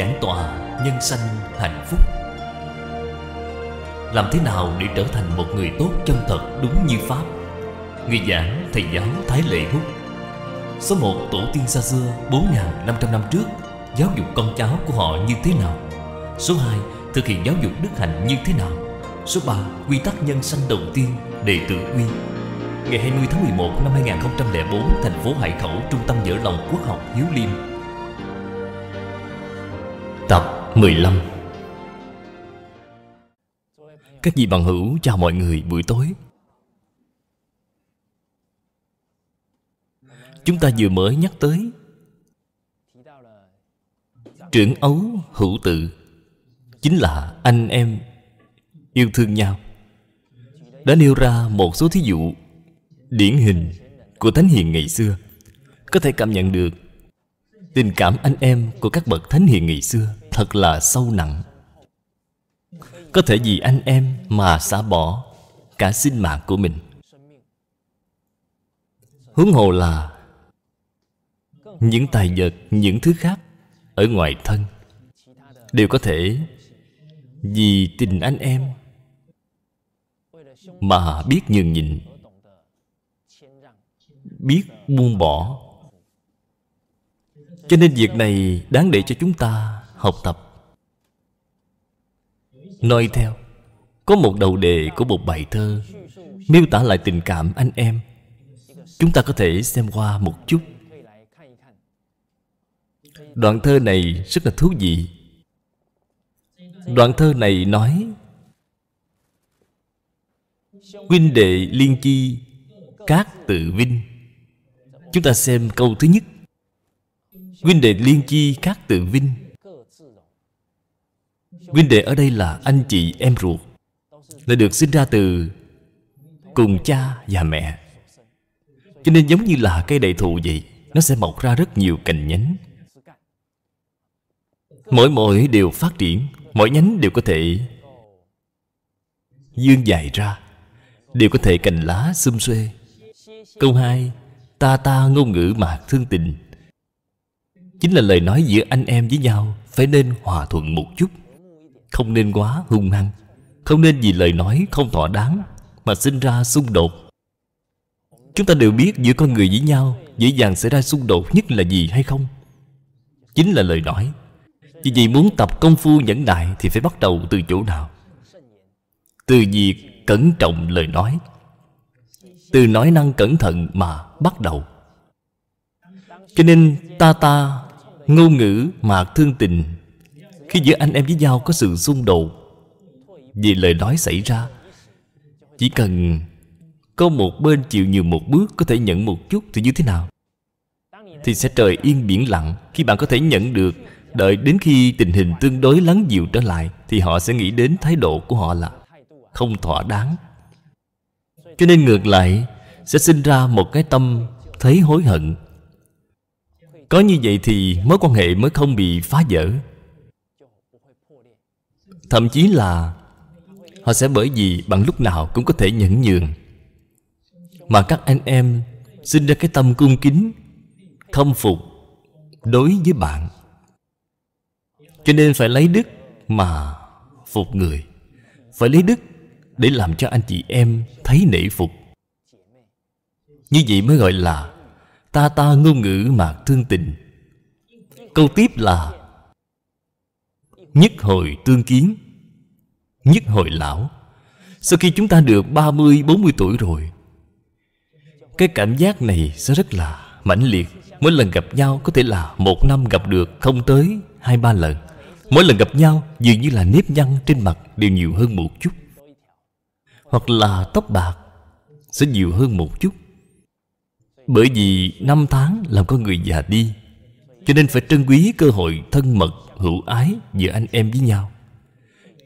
Giảng tòa nhân sanh hạnh phúc. Làm thế nào để trở thành một người tốt chân thật đúng như Pháp? Người giảng thầy giáo Thái Lệ Húc Số 1 tổ tiên xa xưa 4.500 năm trước, Giáo dục con cháu của họ như thế nào? Số 2 thực hiện giáo dục đức hạnh như thế nào? Số 3 quy tắc nhân sanh đầu tiên, đệ tử quy. Ngày 20 tháng 11 năm 2004 Thành phố Hải Khẩu, Trung tâm Dở Lòng Quốc học Hiếu Liêm. 15 Các vị bằng hữu, chào mọi người, buổi tối. Chúng ta vừa mới nhắc tới Trưởng ấu hữu tự, Chính là anh em yêu thương nhau. Đã nêu ra một số thí dụ Điển hình của Thánh Hiền ngày xưa. Có thể cảm nhận được Tình cảm anh em của các bậc Thánh Hiền ngày xưa. Thật là sâu nặng. Có thể vì anh em mà xả bỏ Cả sinh mạng của mình. Huống hồ là những tài vật, những thứ khác ở ngoài thân đều có thể vì tình anh em mà biết nhường nhịn, biết buông bỏ. Cho nên việc này đáng để cho chúng ta học tập. Nói theo, có một đầu đề của một bài thơ. Miêu tả lại tình cảm anh em. Chúng ta có thể xem qua một chút. Đoạn thơ này rất là thú vị. Đoạn thơ này nói, Huynh đệ liên chi, Các tự vinh. Chúng ta xem câu thứ nhất. Huynh đệ liên chi, các tự vinh. Huynh đệ ở đây là anh chị em ruột Là được sinh ra từ Cùng cha và mẹ. Cho nên giống như là cây đại thụ vậy, Nó sẽ mọc ra rất nhiều cành nhánh. Mỗi mỗi đều phát triển, Mỗi nhánh đều có thể Dương dài ra, Đều có thể cành lá xum xuê. Câu hai, Ta ta ngôn ngữ mà thương tình. Chính là lời nói giữa anh em với nhau Phải nên hòa thuận một chút. Không nên quá hung hăng. Không nên vì lời nói không thỏa đáng Mà sinh ra xung đột. Chúng ta đều biết giữa con người với nhau, Dễ dàng xảy ra xung đột nhất là gì hay không? Chính là lời nói. Vì vậy muốn tập công phu nhẫn nại Thì phải bắt đầu từ chỗ nào? Từ việc cẩn trọng lời nói. Từ nói năng cẩn thận mà bắt đầu. Cho nên ta ta Ngôn ngữ mạc thương tình khi giữa anh em với nhau có sự xung đột, Vì lời nói xảy ra, Chỉ cần Có một bên chịu nhiều một bước Có thể nhận một chút thì như thế nào? Thì sẽ trời yên biển lặng. Khi bạn có thể nhận được, Đợi đến khi tình hình tương đối lắng dịu trở lại Thì họ sẽ nghĩ đến thái độ của họ là Không thỏa đáng. Cho nên ngược lại, Sẽ sinh ra một cái tâm Thấy hối hận. Có như vậy thì mối quan hệ mới không bị phá vỡ. Thậm chí là Họ sẽ bởi vì bạn lúc nào cũng có thể nhẫn nhường. Mà các anh em Sinh ra cái tâm cung kính Khâm phục Đối với bạn. Cho nên phải lấy đức mà phục người. Phải lấy đức để làm cho anh chị em thấy nể phục. Như vậy mới gọi là ta ta ngôn ngữ mà thương tình. Câu tiếp là nhất hồi tương kiến. Nhất hồi lão. Sau khi chúng ta được 30, 40 tuổi rồi Cái cảm giác này sẽ rất là mãnh liệt. Mỗi lần gặp nhau có thể là một năm gặp được không tới hai ba lần. Mỗi lần gặp nhau dường như là nếp nhăn trên mặt đều nhiều hơn một chút. Hoặc là tóc bạc sẽ nhiều hơn một chút. Bởi vì năm tháng làm con người già đi cho nên phải trân quý cơ hội thân mật, hữu ái giữa anh em với nhau.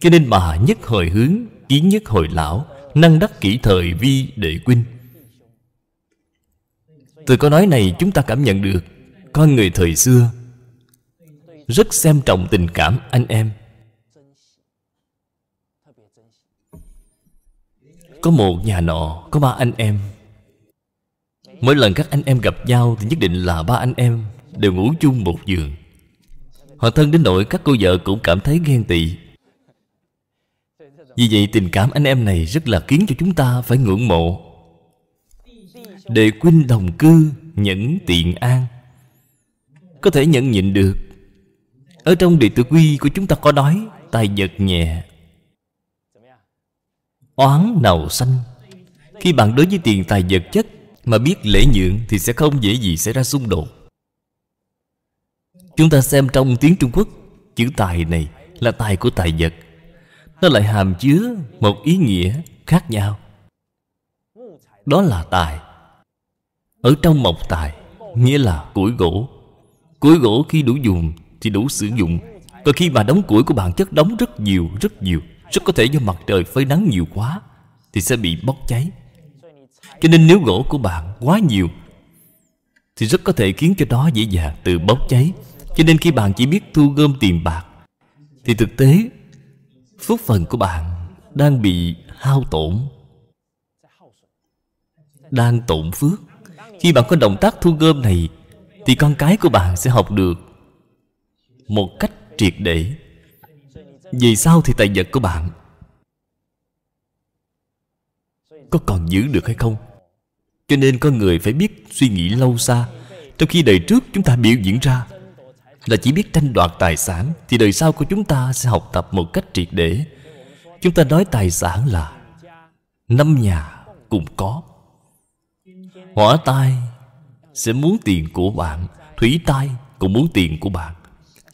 Cho nên mà nhất hồi hướng, kiến nhất hồi lão Năng đắc kỹ thời vi đệ quynh Từ câu nói này chúng ta cảm nhận được Con người thời xưa rất xem trọng tình cảm anh em. Có một nhà nọ có ba anh em. Mỗi lần các anh em gặp nhau thì nhất định là ba anh em đều ngủ chung một giường. Họ thân đến nỗi các cô vợ cũng cảm thấy ghen tị. Vì vậy, tình cảm anh em này rất là khiến cho chúng ta phải ngưỡng mộ. Đệ quynh đồng cư, nhẫn tiện an, Có thể nhận nhịn được. Ở trong đệ tử quy của chúng ta có nói, Tài vật nhẹ, Oán nào sanh Khi bạn đối với tiền tài vật chất Mà biết lễ nhượng Thì sẽ không dễ gì xảy ra xung đột. Chúng ta xem trong tiếng Trung Quốc Chữ tài này là tài của tài vật. Nó lại hàm chứa một ý nghĩa khác nhau. Đó là tài. Ở trong mộc tài Nghĩa là củi gỗ. Củi gỗ khi đủ dùng thì đủ sử dụng. Còn khi mà đóng củi của bạn chất đóng rất nhiều, rất nhiều Rất có thể do mặt trời phơi nắng nhiều quá Thì sẽ bị bốc cháy. Cho nên nếu gỗ của bạn quá nhiều Thì rất có thể khiến cho nó dễ dàng từ bốc cháy cho nên khi bạn chỉ biết thu gom tiền bạc, Thì thực tế Phúc phần của bạn Đang bị hao tổn, Đang tổn phước. Khi bạn có động tác thu gom này, Thì con cái của bạn sẽ học được Một cách triệt để. Vì sao thì tài vật của bạn Có còn giữ được hay không? Cho nên con người phải biết suy nghĩ lâu xa. Trong khi đời trước chúng ta biểu diễn ra là chỉ biết tranh đoạt tài sản, thì đời sau của chúng ta sẽ học tập một cách triệt để. Chúng ta nói tài sản là năm nhà cùng có. Hỏa tai sẽ muốn tiền của bạn, thủy tai cũng muốn tiền của bạn.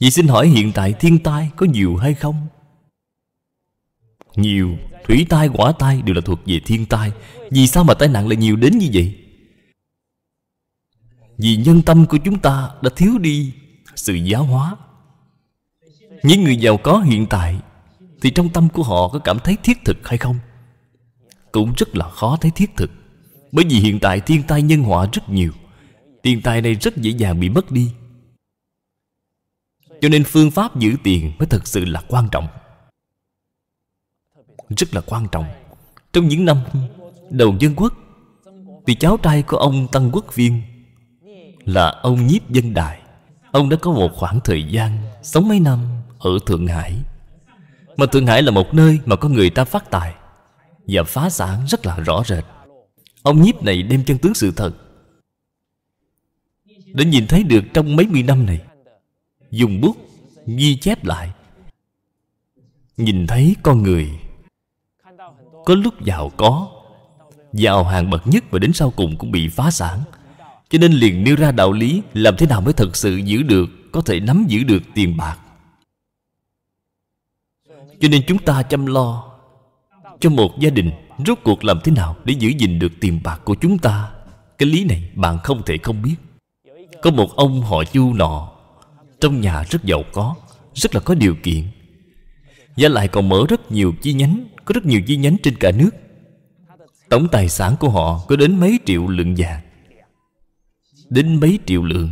Vậy xin hỏi hiện tại thiên tai có nhiều hay không? Nhiều, thủy tai, hỏa tai đều là thuộc về thiên tai. Vì sao mà tai nạn lại nhiều đến như vậy? Vì nhân tâm của chúng ta đã thiếu đi sự giáo hóa. Những người giàu có hiện tại, thì trong tâm của họ có cảm thấy thiết thực hay không? Cũng rất là khó thấy thiết thực, bởi vì hiện tại thiên tai nhân họa rất nhiều. Tiền tài này rất dễ dàng bị mất đi. Cho nên phương pháp giữ tiền mới thật sự là quan trọng. Rất là quan trọng. Trong những năm đầu dân quốc, thì cháu trai của ông tăng quốc viên là ông nhiếp dân đại Ông đã có một khoảng thời gian Sống mấy năm ở Thượng Hải. Mà Thượng Hải là một nơi Mà có người ta phát tài Và phá sản rất là rõ rệt. Ông nhiếp này đem chân tướng sự thật để nhìn thấy được trong mấy mươi năm này. Dùng bút ghi chép lại, Nhìn thấy con người Có lúc giàu có, Giàu hàng bậc nhất và đến sau cùng cũng bị phá sản cho nên liền nêu ra đạo lý, Làm thế nào mới thật sự giữ được, Có thể nắm giữ được tiền bạc. Cho nên chúng ta chăm lo Cho một gia đình, Rốt cuộc làm thế nào để giữ gìn được tiền bạc của chúng ta? Cái lý này bạn không thể không biết. Có một ông họ chu nọ, Trong nhà rất giàu có, Rất là có điều kiện. Và lại còn mở rất nhiều chi nhánh, Có rất nhiều chi nhánh trên cả nước. Tổng tài sản của họ có đến mấy triệu lượng vàng đến mấy triệu lượng.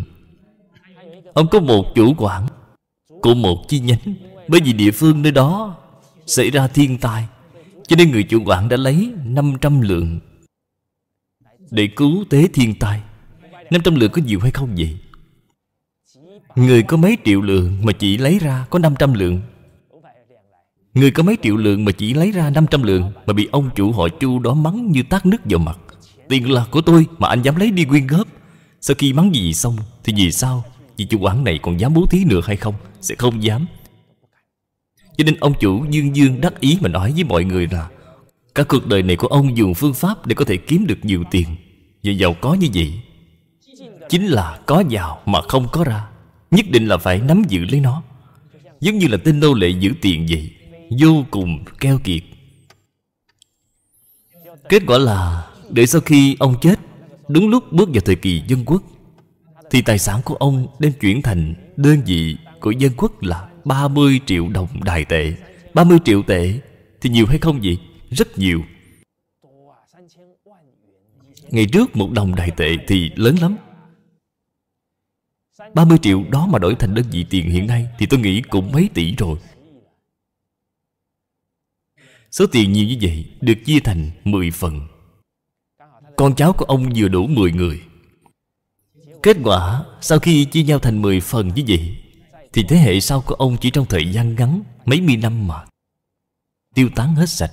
Ông có một chủ quản, của một chi nhánh bởi vì địa phương nơi đó xảy ra thiên tai, cho nên người chủ quản đã lấy 500 lượng để cứu tế thiên tai. 500 lượng có nhiều hay không vậy? Người có mấy triệu lượng mà chỉ lấy ra có 500 lượng? Người có mấy triệu lượng mà chỉ lấy ra 500 lượng Mà bị ông chủ họ chu đó mắng như tát nước vào mặt? Tiền là của tôi mà anh dám lấy đi quyên góp sau khi mắng gì xong, Thì vì sao Vì chủ quán này còn dám bố thí nữa hay không? Sẽ không dám. Cho nên ông chủ dương dương đắc ý mà nói với mọi người là, Cả cuộc đời này của ông dùng phương pháp Để có thể kiếm được nhiều tiền. Và giàu có như vậy, Chính là có giàu mà không có ra. Nhất định là phải nắm giữ lấy nó. Giống như là tên nô lệ giữ tiền vậy, Vô cùng keo kiệt. Kết quả là, để sau khi ông chết Đúng lúc bước vào thời kỳ dân quốc, Thì tài sản của ông đem chuyển thành đơn vị của dân quốc là 30 triệu đồng đài tệ. 30 triệu tệ Thì nhiều hay không gì? Rất nhiều. Ngày trước một đồng đài tệ thì lớn lắm. 30 triệu đó mà đổi thành đơn vị tiền hiện nay Thì tôi nghĩ cũng mấy tỷ rồi. Số tiền nhiều như vậy Được chia thành 10 phần con cháu của ông vừa đủ 10 người. Kết quả, Sau khi chia nhau thành 10 phần như vậy, Thì thế hệ sau của ông chỉ trong thời gian ngắn, Mấy mươi năm mà. Tiêu tán hết sạch.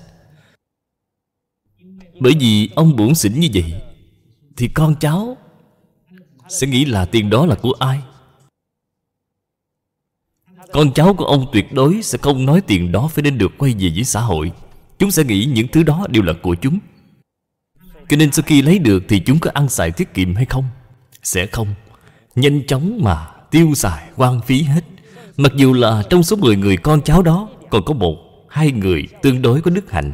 Bởi vì ông bổn xỉn như vậy, Thì con cháu Sẽ nghĩ là tiền đó là của ai? Con cháu của ông tuyệt đối Sẽ không nói tiền đó phải nên được quay về với xã hội. Chúng sẽ nghĩ những thứ đó đều là của chúng. Cho nên sau khi lấy được Thì chúng có ăn xài tiết kiệm hay không? Sẽ không. Nhanh chóng mà tiêu xài quan phí hết. Mặc dù là trong số 10 người con cháu đó Còn có một, hai người tương đối có đức hạnh.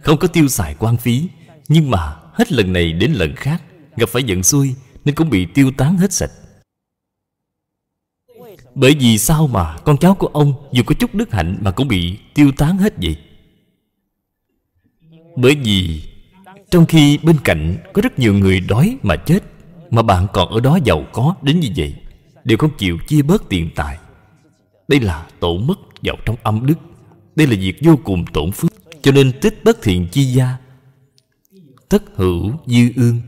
Không có tiêu xài quan phí Nhưng mà hết lần này đến lần khác Gặp phải giận xui Nên cũng bị tiêu tán hết sạch. Bởi vì sao mà con cháu của ông Dù có chút đức hạnh mà cũng bị tiêu tán hết vậy? Bởi vì trong khi bên cạnh có rất nhiều người đói mà chết, Mà bạn còn ở đó giàu có đến như vậy, Đều không chịu chia bớt tiền tài. Đây là tổn mất vào trong âm đức. Đây là việc vô cùng tổn phước Cho nên tích bất thiện chi gia Tất hữu dư ương.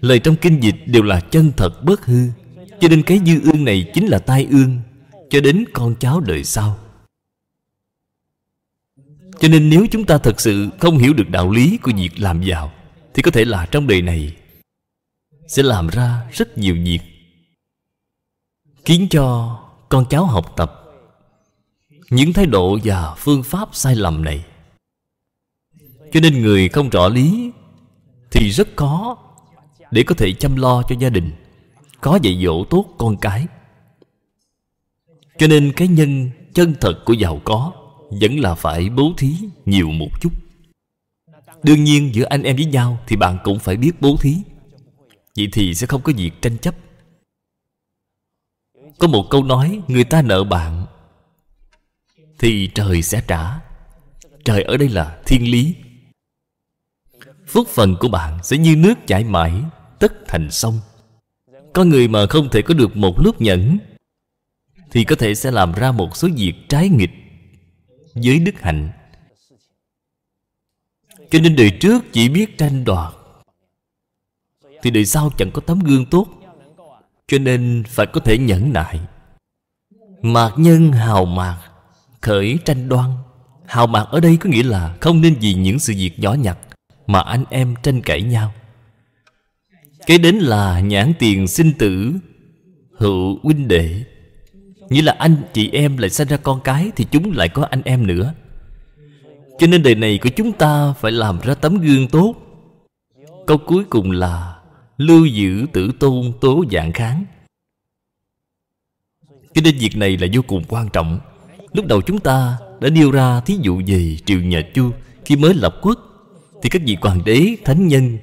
Lời trong kinh dịch đều là chân thật bất hư, Cho nên cái dư ương này chính là tai ương, Cho đến con cháu đời sau. Cho nên nếu chúng ta thật sự không hiểu được đạo lý của việc làm giàu, Thì có thể là trong đời này Sẽ làm ra rất nhiều việc, khiến cho con cháu học tập những thái độ và phương pháp sai lầm này. Cho nên người không rõ lý thì rất khó để có thể chăm lo cho gia đình có dạy dỗ tốt con cái. Cho nên cái nhân chân thật của giàu có vẫn là phải bố thí nhiều một chút. Đương nhiên, giữa anh em với nhau thì bạn cũng phải biết bố thí. Vậy thì sẽ không có việc tranh chấp. Có một câu nói, Người ta nợ bạn Thì trời sẽ trả. Trời ở đây là thiên lý. Phúc phần của bạn sẽ như nước chảy mãi, Tất thành sông. Có người mà không thể có được một lúc nhẫn Thì có thể sẽ làm ra một số việc trái nghịch. Với đức hạnh. Cho nên đời trước chỉ biết tranh đoạt, Thì đời sau chẳng có tấm gương tốt, cho nên phải có thể nhẫn nại. Mạc nhân hào mạc, Khởi tranh đoan. Hào mạc ở đây có nghĩa là Không nên vì những sự việc nhỏ nhặt Mà anh em tranh cãi nhau. Cái đến là nhãn tiền sinh tử, Hữu huynh đệ. Như là anh chị em lại sinh ra con cái Thì chúng lại có anh em nữa. Cho nên đời này của chúng ta Phải làm ra tấm gương tốt. Câu cuối cùng là Lưu giữ tử tôn tố dạng kháng. Cho nên việc này là vô cùng quan trọng. Lúc đầu chúng ta đã nêu ra thí dụ về triều nhà Chu Khi mới lập quốc Thì các vị hoàng đế, thánh nhân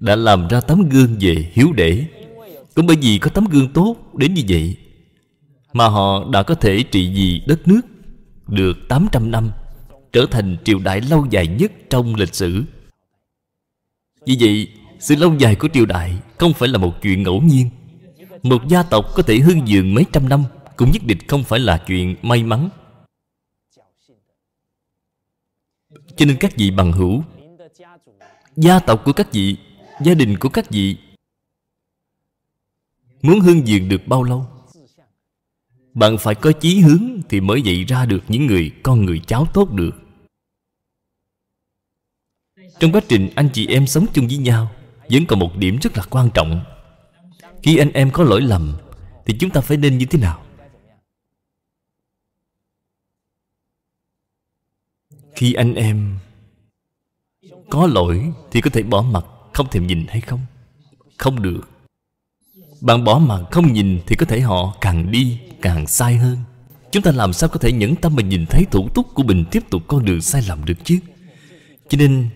Đã làm ra tấm gương về hiếu đệ Cũng bởi vì có tấm gương tốt đến như vậy mà họ đã có thể trị vì đất nước, Được 800 năm, Trở thành triều đại lâu dài nhất trong lịch sử. Vì vậy, sự lâu dài của triều đại Không phải là một chuyện ngẫu nhiên. Một gia tộc có thể hương dường mấy trăm năm Cũng nhất định không phải là chuyện may mắn. Cho nên các vị bằng hữu, Gia tộc của các vị, Gia đình của các vị, Muốn hương dường được bao lâu? Bạn phải có chí hướng Thì mới dạy ra được những người Con người cháu tốt được. Trong quá trình anh chị em sống chung với nhau, vẫn còn một điểm rất là quan trọng. Khi anh em có lỗi lầm, thì chúng ta phải nên như thế nào? Khi anh em có lỗi thì có thể bỏ mặt không thèm nhìn hay không? Không được. Bạn bỏ mặt không nhìn thì có thể họ càng đi càng sai hơn. Chúng ta làm sao có thể nhẫn tâm mà nhìn thấy thủ túc của mình tiếp tục con đường sai lầm được chứ? Cho nên,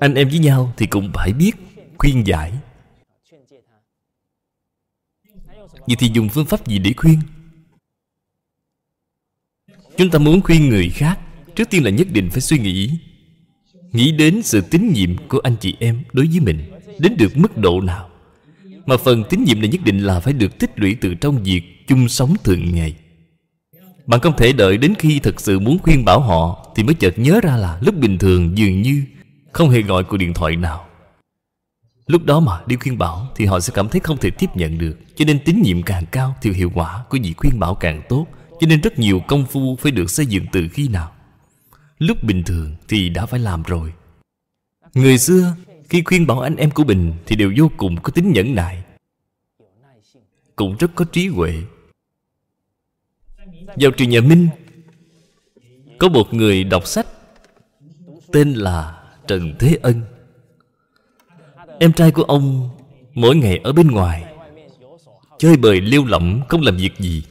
anh em với nhau thì cũng phải biết khuyên giải. Vậy thì dùng phương pháp gì để khuyên? Chúng ta muốn khuyên người khác, trước tiên là nhất định phải suy nghĩ. Nghĩ đến sự tín nhiệm của anh chị em đối với mình, đến được mức độ nào? Mà phần tín nhiệm này nhất định là phải được tích lũy từ trong việc chung sống thường ngày. Bạn không thể đợi đến khi thật sự muốn khuyên bảo họ thì mới chợt nhớ ra là lúc bình thường dường như không hề gọi cuộc điện thoại nào. Lúc đó mà đi khuyên bảo Thì họ sẽ cảm thấy không thể tiếp nhận được, Cho nên tín nhiệm càng cao Thì hiệu quả của việc khuyên bảo càng tốt, Cho nên rất nhiều công phu phải được xây dựng từ khi nào. Lúc bình thường thì đã phải làm rồi. Người xưa khi khuyên bảo anh em của mình Thì đều vô cùng có tính nhẫn nại, Cũng rất có trí huệ. Vào trường nhà Minh, Có một người đọc sách Tên là Trần Thế Ân. Em trai của ông Mỗi ngày ở bên ngoài, Chơi bời liêu lỏng, Không làm việc gì.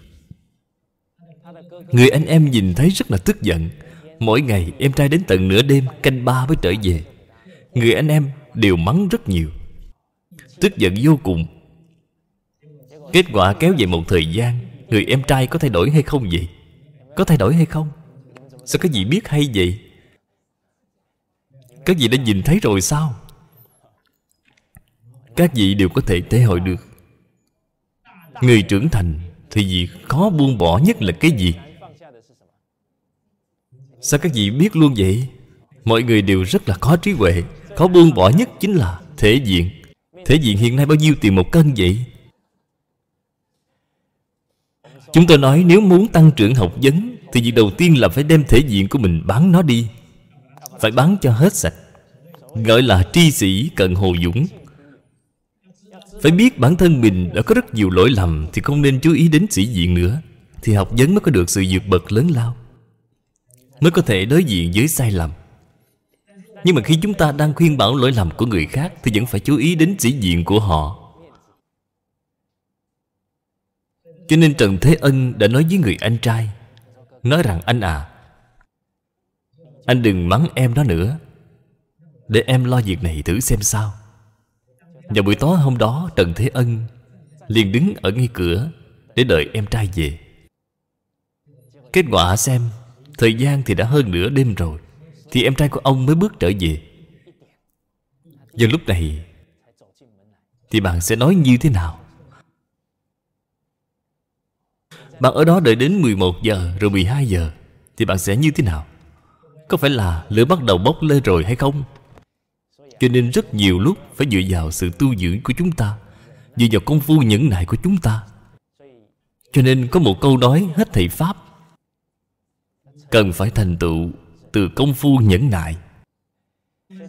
Người anh em nhìn thấy rất là tức giận. Mỗi ngày em trai đến tận nửa đêm Canh ba mới trở về. Người anh em đều mắng rất nhiều. Tức giận vô cùng. Kết quả kéo dài một thời gian, Người em trai có thay đổi hay không vậy? Có thay đổi hay không? Sao các vị biết hay vậy? Các vị đã nhìn thấy rồi sao? Các vị đều có thể thể hội được. Người trưởng thành Thì việc khó buông bỏ nhất là cái gì? Sao các vị biết luôn vậy? Mọi người đều rất là có trí huệ. Khó buông bỏ nhất chính là thể diện. Thể diện hiện nay bao nhiêu tiền một cân vậy? Chúng tôi nói nếu muốn tăng trưởng học vấn, Thì việc đầu tiên là phải đem thể diện của mình bán nó đi. Phải bán cho hết sạch. Gọi là tri sĩ cần hồ dũng. Phải biết bản thân mình đã có rất nhiều lỗi lầm Thì không nên chú ý đến sĩ diện nữa, Thì học vấn mới có được sự vượt bậc lớn lao. Mới có thể đối diện với sai lầm. Nhưng mà khi chúng ta đang khuyên bảo lỗi lầm của người khác Thì vẫn phải chú ý đến sĩ diện của họ. Cho nên Trần Thế Ân đã nói với người anh trai, Nói rằng, anh à Anh đừng mắng em đó nữa. Để em lo việc này thử xem sao. Vào buổi tối hôm đó, Trần Thế Ân liền đứng ở ngay cửa Để đợi em trai về. Kết quả xem, Thời gian thì đã hơn nửa đêm rồi. Thì em trai của ông mới bước trở về. Giờ lúc này, Thì bạn sẽ nói như thế nào? Bạn ở đó đợi đến 11 giờ Rồi 12 giờ, Thì bạn sẽ như thế nào? Có phải là lửa bắt đầu bốc lên rồi hay không? Cho nên rất nhiều lúc Phải dựa vào sự tu dưỡng của chúng ta, Dựa vào công phu nhẫn nại của chúng ta. Cho nên có một câu nói hết thầy Pháp, Cần phải thành tựu. Từ công phu nhẫn nại.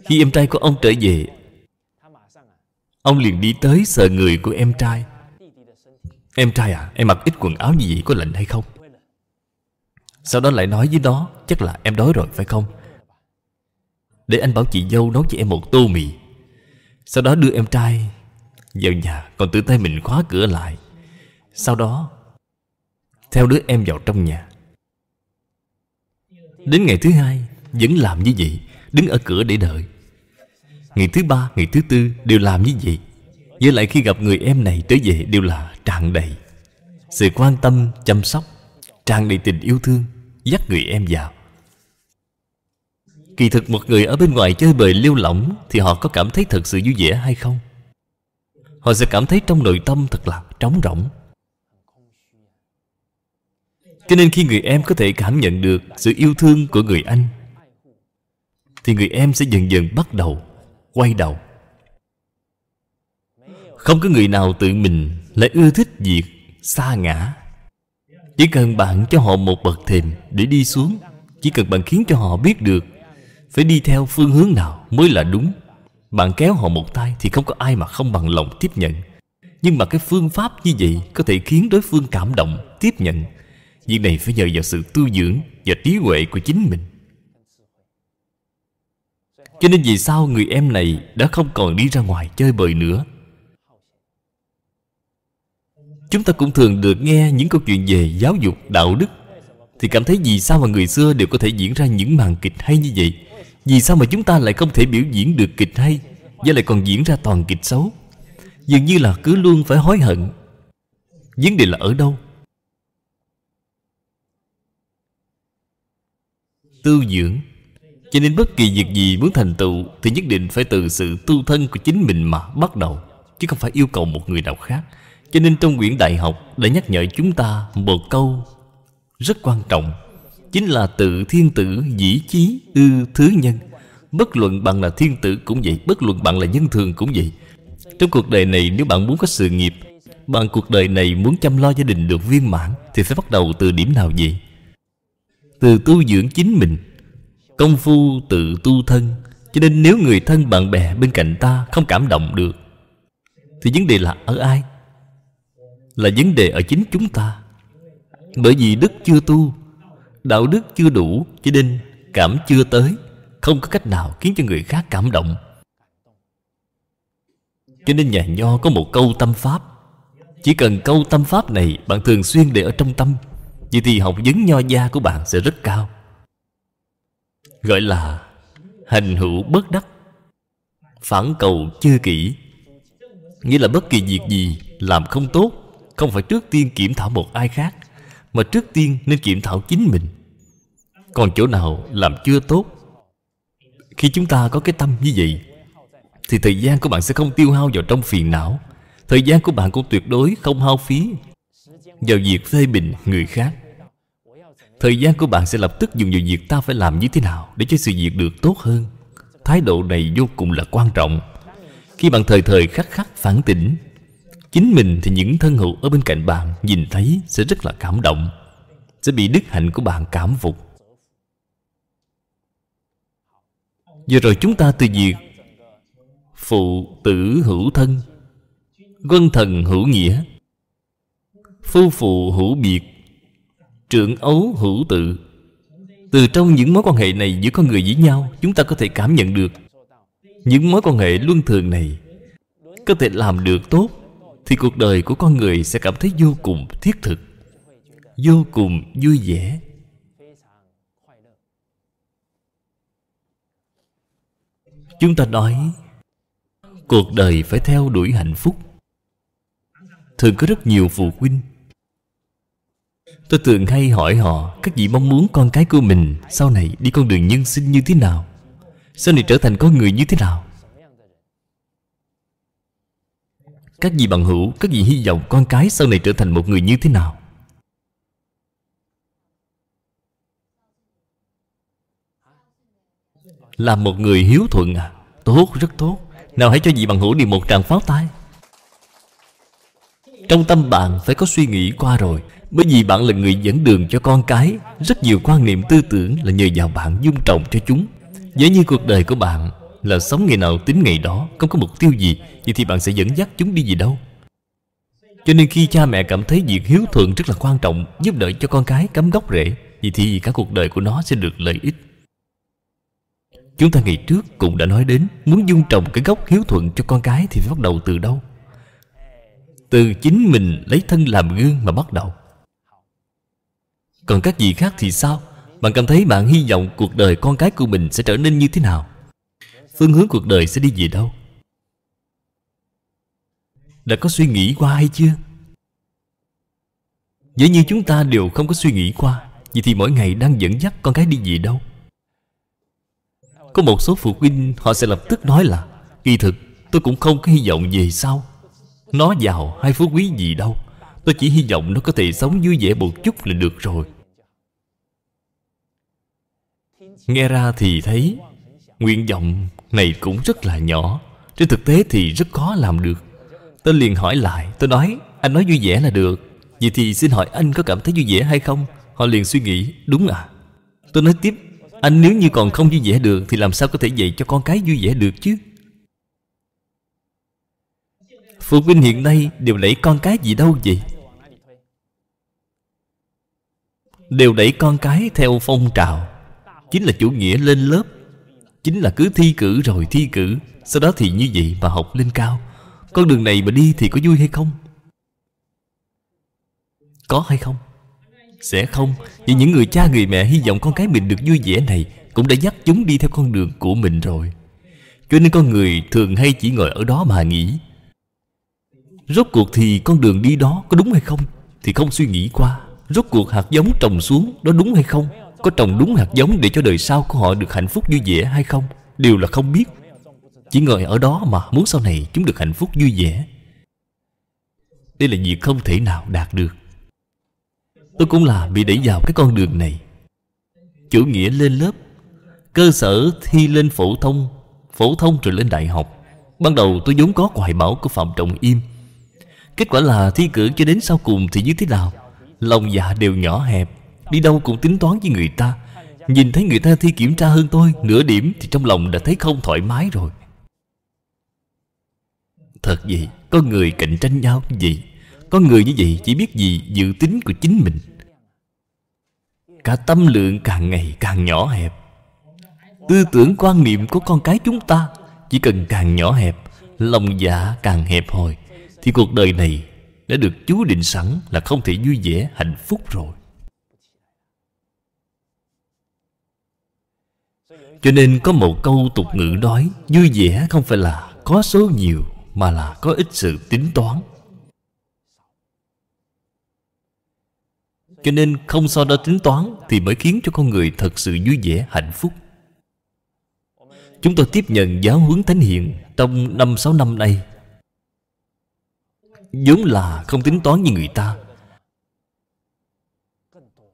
Khi em trai của ông trở về, Ông liền đi tới sờ người của em trai. Em trai à Em mặc ít quần áo như vậy có lạnh hay không? Sau đó lại nói với nó, Chắc là em đói rồi, phải không? Để anh bảo chị dâu nấu cho em một tô mì. Sau đó đưa em trai Vào nhà, Còn tự tay mình khóa cửa lại. Sau đó, Theo đứa em vào trong nhà Đến ngày thứ hai Vẫn làm như vậy Đứng ở cửa để đợi. Ngày thứ ba, ngày thứ tư đều làm như vậy. Với lại khi gặp người em này trở về đều là tràn đầy Sự quan tâm, chăm sóc Tràn đầy tình yêu thương Dắt người em vào. Kỳ thực một người ở bên ngoài chơi bời liêu lỏng Thì họ có cảm thấy thật sự vui vẻ hay không? Họ sẽ cảm thấy trong nội tâm thật là trống rỗng. Cho nên khi người em có thể cảm nhận được Sự yêu thương của người anh Thì người em sẽ dần dần bắt đầu Quay đầu. Không có người nào tự mình lại ưa thích việc xa ngã. Chỉ cần bạn cho họ một bậc thềm để đi xuống Chỉ cần bạn khiến cho họ biết được Phải đi theo phương hướng nào mới là đúng. Bạn kéo họ một tay thì không có ai mà không bằng lòng tiếp nhận. Nhưng mà cái phương pháp như vậy Có thể khiến đối phương cảm động, tiếp nhận. Việc này phải nhờ vào sự tu dưỡng Và trí huệ của chính mình. Cho nên vì sao người em này Đã không còn đi ra ngoài chơi bời nữa? Chúng ta cũng thường được nghe những câu chuyện về giáo dục, đạo đức. Thì cảm thấy vì sao mà người xưa đều có thể diễn ra những màn kịch hay như vậy? Vì sao mà chúng ta lại không thể biểu diễn được kịch hay Và lại còn diễn ra toàn kịch xấu? Dường như là cứ luôn phải hối hận. Vấn đề là ở đâu? Tu dưỡng. Cho nên bất kỳ việc gì muốn thành tựu Thì nhất định phải từ sự tu thân của chính mình mà bắt đầu, Chứ không phải yêu cầu một người nào khác. Cho nên trong quyển đại học đã nhắc nhở chúng ta một câu rất quan trọng, Chính là tự thiên tử dĩ chí ư thứ nhân. Bất luận bạn là thiên tử cũng vậy, Bất luận bạn là nhân thường cũng vậy. Trong cuộc đời này, nếu bạn muốn có sự nghiệp, bạn cuộc đời này muốn chăm lo gia đình được viên mãn, thì phải bắt đầu từ điểm nào vậy? Từ tu dưỡng chính mình. Công phu tự tu thân, cho nên nếu người thân bạn bè bên cạnh ta không cảm động được, thì vấn đề là ở ai? Là vấn đề ở chính chúng ta. Bởi vì đức chưa tu, đạo đức chưa đủ, cho nên cảm chưa tới, không có cách nào khiến cho người khác cảm động. Cho nên nhà nho có một câu tâm pháp. Chỉ cần câu tâm pháp này bạn thường xuyên để ở trong tâm vậy thì học vấn nho gia của bạn sẽ rất cao. Gọi là hành hữu bất đắc. Phản cầu chưa kỹ nghĩa là bất kỳ việc gì làm không tốt, không phải trước tiên kiểm thảo một ai khác, mà trước tiên nên kiểm thảo chính mình. Còn chỗ nào làm chưa tốt, khi chúng ta có cái tâm như vậy, thì thời gian của bạn sẽ không tiêu hao vào trong phiền não. Thời gian của bạn cũng tuyệt đối không hao phí vào việc phê bình người khác. Thời gian của bạn sẽ lập tức dùng vào việc ta phải làm như thế nào để cho sự việc được tốt hơn. Thái độ này vô cùng là quan trọng. Khi bạn thời thời khắc khắc phản tỉnh, chính mình thì những thân hữu ở bên cạnh bạn nhìn thấy sẽ rất là cảm động, sẽ bị đức hạnh của bạn cảm phục. Vừa rồi chúng ta từ việc Phụ tử hữu thân Quân thần hữu nghĩa. Phu phụ hữu biệt, Trưởng ấu hữu tự. Từ trong những mối quan hệ này giữa con người với nhau, Chúng ta có thể cảm nhận được Những mối quan hệ luân thường này. Có thể làm được tốt, Thì cuộc đời của con người sẽ cảm thấy vô cùng thiết thực, Vô cùng vui vẻ. Chúng ta nói, Cuộc đời phải theo đuổi hạnh phúc. Thường có rất nhiều phụ huynh Tôi thường hay hỏi họ Các vị mong muốn con cái của mình Sau này đi con đường nhân sinh như thế nào? Sau này trở thành con người như thế nào? Các vị bằng hữu Các vị hy vọng con cái sau này trở thành một người như thế nào? Là một người hiếu thuận à? Tốt, rất tốt. Nào hãy cho vị bằng hữu đi một tràng pháo tay. Trong tâm bạn phải có suy nghĩ qua rồi. Bởi vì bạn là người dẫn đường cho con cái, Rất nhiều quan niệm tư tưởng là nhờ vào bạn dung trồng cho chúng. Giống như cuộc đời của bạn Là sống ngày nào tính ngày đó, Không có mục tiêu gì, Vậy thì bạn sẽ dẫn dắt chúng đi gì đâu? Cho nên khi cha mẹ cảm thấy việc hiếu thuận rất là quan trọng, Giúp đỡ cho con cái cắm gốc rễ, Vậy thì cả cuộc đời của nó sẽ được lợi ích. Chúng ta ngày trước cũng đã nói đến, Muốn dung trồng cái gốc hiếu thuận cho con cái Thì phải bắt đầu từ đâu? Từ chính mình lấy thân làm gương mà bắt đầu. Còn các gì khác thì sao? Bạn cảm thấy bạn hy vọng cuộc đời con cái của mình sẽ trở nên như thế nào? Phương hướng cuộc đời sẽ đi về đâu? Đã có suy nghĩ qua hay chưa? Dĩ như chúng ta đều không có suy nghĩ qua, Vậy thì mỗi ngày đang dẫn dắt con cái đi về đâu? Có một số phụ huynh, họ sẽ lập tức nói là, Kỳ thực, tôi cũng không có hy vọng về sau. Nó giàu hay phú quý gì đâu. Tôi chỉ hy vọng nó có thể sống vui vẻ một chút là được rồi. Nghe ra thì thấy, Nguyện vọng này cũng rất là nhỏ. Trên thực tế thì rất khó làm được. Tôi liền hỏi lại, Tôi nói, anh nói vui vẻ là được. Vậy thì xin hỏi anh có cảm thấy vui vẻ hay không? Họ liền suy nghĩ, Đúng à Tôi nói tiếp, anh nếu như còn không vui vẻ được Thì làm sao có thể dạy cho con cái vui vẻ được chứ? Phụ huynh hiện nay đều đẩy con cái gì đâu vậy? Đều đẩy con cái theo phong trào. Chính là chủ nghĩa lên lớp. Chính là cứ thi cử rồi thi cử. Sau đó thì như vậy mà học lên cao. Con đường này mà đi thì có vui hay không? Có hay không? Sẽ không. Vì những người cha người mẹ hy vọng con cái mình được vui vẻ này Cũng đã dắt chúng đi theo con đường của mình rồi. Cho nên con người thường hay chỉ ngồi ở đó mà nghĩ. Rốt cuộc thì con đường đi đó có đúng hay không? Thì không suy nghĩ qua. Rốt cuộc hạt giống trồng xuống đó đúng hay không? Có trồng đúng hạt giống để cho đời sau của họ được hạnh phúc vui vẻ hay không? Đều là không biết. Chỉ ngồi ở đó mà muốn sau này chúng được hạnh phúc vui vẻ. Đây là việc không thể nào đạt được. Tôi cũng là bị đẩy vào cái con đường này. Chủ nghĩa lên lớp. Cơ sở thi lên phổ thông. Phổ thông rồi lên đại học. Ban đầu tôi vốn có hoài bão của Phạm Trọng Im. Kết quả là thi cử cho đến sau cùng thì như thế nào? Lòng dạ đều nhỏ hẹp. Đi đâu cũng tính toán với người ta. Nhìn thấy người ta thi kiểm tra hơn tôi Nửa điểm thì trong lòng đã thấy không thoải mái rồi. Thật vậy, Có người cạnh tranh nhau như vậy. Có người như vậy chỉ biết gì dự tính của chính mình. Cả tâm lượng càng ngày càng nhỏ hẹp. Tư tưởng quan niệm của con cái chúng ta Chỉ cần càng nhỏ hẹp, Lòng dạ càng hẹp hòi, Thì cuộc đời này đã được chú định sẵn Là không thể vui vẻ hạnh phúc rồi. Cho nên có một câu tục ngữ nói, Vui vẻ không phải là có số nhiều, Mà là có ít sự tính toán. Cho nên không so đo tính toán Thì mới khiến cho con người thật sự vui vẻ, hạnh phúc. Chúng tôi tiếp nhận giáo huấn Thánh Hiền Trong năm sáu năm nay. Vốn là không tính toán như người ta.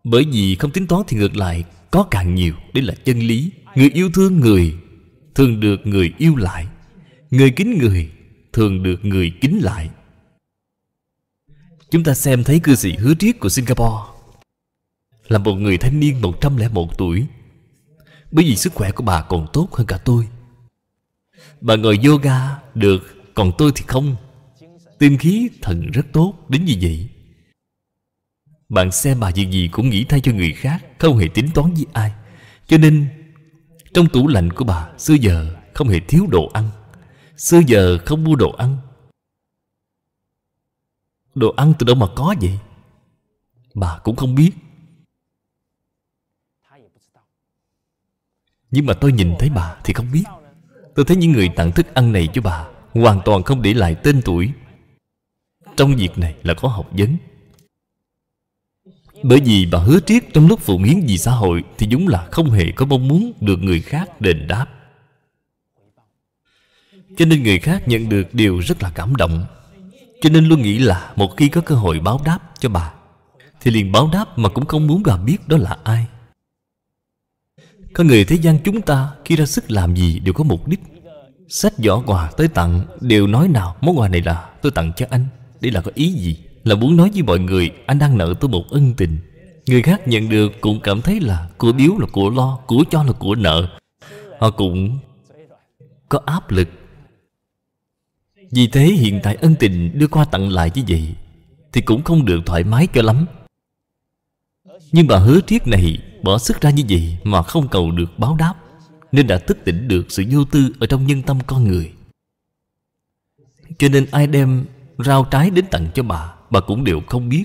Bởi vì không tính toán thì ngược lại Có càng nhiều Đây là chân lý. Người yêu thương người, Thường được người yêu lại. Người kính người, Thường được người kính lại. Chúng ta xem thấy cư sĩ hứa triết của Singapore Là một người thanh niên 101 tuổi. Bởi vì sức khỏe của bà còn tốt hơn cả tôi. Bà ngồi yoga được, Còn tôi thì không. Tinh khí, thần rất tốt, Đến như vậy. Bạn xem bà việc gì cũng nghĩ thay cho người khác, Không hề tính toán với ai. Cho nên trong tủ lạnh của bà, Xưa giờ không hề thiếu đồ ăn. Xưa giờ không mua đồ ăn. Đồ ăn từ đâu mà có vậy? Bà cũng không biết. Nhưng mà tôi nhìn thấy bà thì không biết. Tôi thấy những người tặng thức ăn này cho bà Hoàn toàn không để lại tên tuổi. Trong việc này là có học vấn. Bởi vì bà hứa triết trong lúc phụng hiến vì xã hội Thì đúng là không hề có mong muốn được người khác đền đáp. Cho nên người khác nhận được điều rất là cảm động. Cho nên luôn nghĩ là một khi có cơ hội báo đáp cho bà, Thì liền báo đáp mà cũng không muốn bà biết đó là ai. Có người thế gian chúng ta Khi ra sức làm gì đều có mục đích. Sách giỏ quà tới tặng, Đều nói nào món quà này là tôi tặng cho anh, Đây là có ý gì? Là muốn nói với mọi người Anh đang nợ tôi một ân tình. Người khác nhận được cũng cảm thấy là Của biếu là của lo, Của cho là của nợ. Họ cũng có áp lực. Vì thế hiện tại ân tình đưa qua tặng lại như vậy Thì cũng không được thoải mái cho lắm. Nhưng bà hứa triết này Bỏ sức ra như vậy mà không cầu được báo đáp, Nên đã thức tỉnh được sự vô tư Ở trong nhân tâm con người. Cho nên ai đem rau trái đến tặng cho bà Bà cũng đều không biết.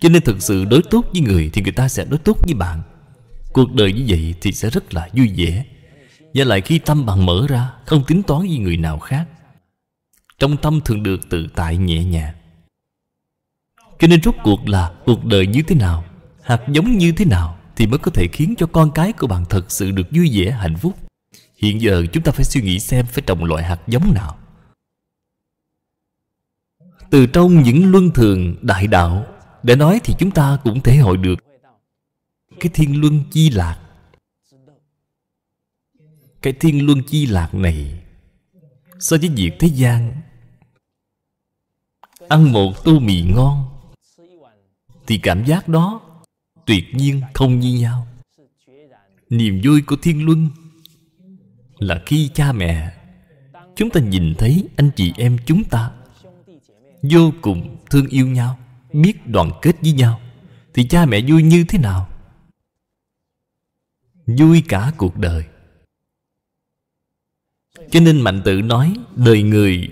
Cho nên thực sự đối tốt với người Thì người ta sẽ đối tốt với bạn. Cuộc đời như vậy thì sẽ rất là vui vẻ. Và lại khi tâm bạn mở ra, Không tính toán với người nào khác. Trong tâm thường được tự tại nhẹ nhàng. Cho nên rốt cuộc là Cuộc đời như thế nào, hạt giống như thế nào thì mới có thể khiến cho con cái của bạn thật sự được vui vẻ, hạnh phúc. Hiện giờ chúng ta phải suy nghĩ xem phải trồng loại hạt giống nào từ trong những luân thường đại đạo. Để nói thì chúng ta cũng thể hội được cái thiên luân chi lạc. Cái thiên luân chi lạc này so với việc thế gian ăn một tô mì ngon thì cảm giác đó tuyệt nhiên không như nhau. Niềm vui của thiên luân là khi cha mẹ chúng ta nhìn thấy anh chị em chúng ta vô cùng thương yêu nhau, biết đoàn kết với nhau. Thì cha mẹ vui như thế nào? Vui cả cuộc đời. Cho nên mạnh tự nói, đời người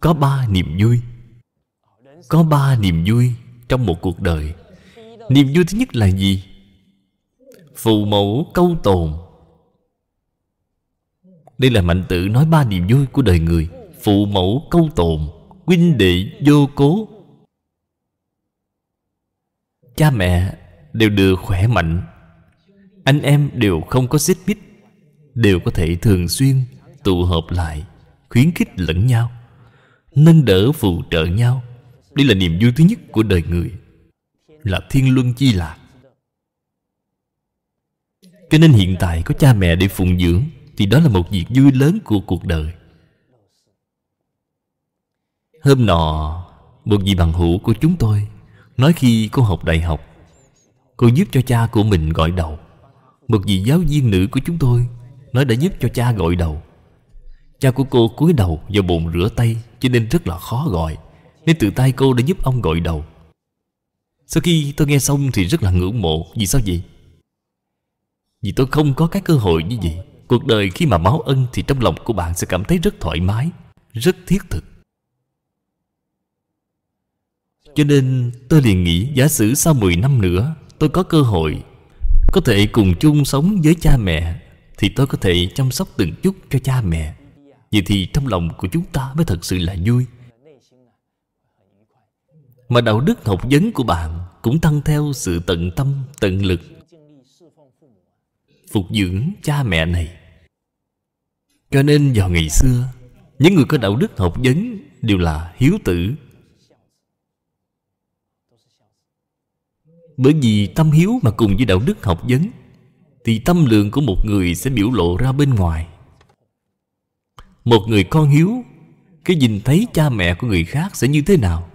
có ba niềm vui. Có ba niềm vui trong một cuộc đời. Niềm vui thứ nhất là gì? Phụ mẫu câu tồn. Đây là mạnh tử nói ba niềm vui của đời người. Phụ mẫu câu tồn. Huynh đệ vô cố. Cha mẹ đều được khỏe mạnh. Anh em đều không có xích mích, Đều có thể thường xuyên tụ hợp lại, Khuyến khích lẫn nhau, Nâng đỡ phù trợ nhau. Đây là niềm vui thứ nhất của đời người, là thiên luân chi lạc. Cho nên hiện tại có cha mẹ để phụng dưỡng thì đó là một việc vui lớn của cuộc đời. Hôm nọ, Một vị bằng hữu của chúng tôi Nói khi cô học đại học, Cô giúp cho cha của mình gọi đầu. Một vị giáo viên nữ của chúng tôi Nói đã giúp cho cha gọi đầu. Cha của cô cúi đầu vào bồn rửa tay, Cho nên rất là khó gọi, Nên tự tay cô đã giúp ông gọi đầu. Sau khi tôi nghe xong thì rất là ngưỡng mộ, Vì sao vậy? Vì tôi không có cái cơ hội như vậy. Cuộc đời khi mà máu ân Thì trong lòng của bạn sẽ cảm thấy rất thoải mái, Rất thiết thực. Cho nên tôi liền nghĩ Giả sử sau 10 năm nữa Tôi có cơ hội Có thể cùng chung sống với cha mẹ Thì tôi có thể chăm sóc từng chút cho cha mẹ. Vậy thì trong lòng của chúng ta mới thật sự là vui. Mà đạo đức học vấn của bạn Cũng tăng theo sự tận tâm, tận lực Phục dưỡng cha mẹ này. Cho nên vào ngày xưa Những người có đạo đức học vấn Đều là hiếu tử Bởi vì tâm hiếu mà cùng với đạo đức học vấn, Thì tâm lượng của một người sẽ biểu lộ ra bên ngoài. Một người con hiếu, Cái nhìn thấy cha mẹ của người khác sẽ như thế nào?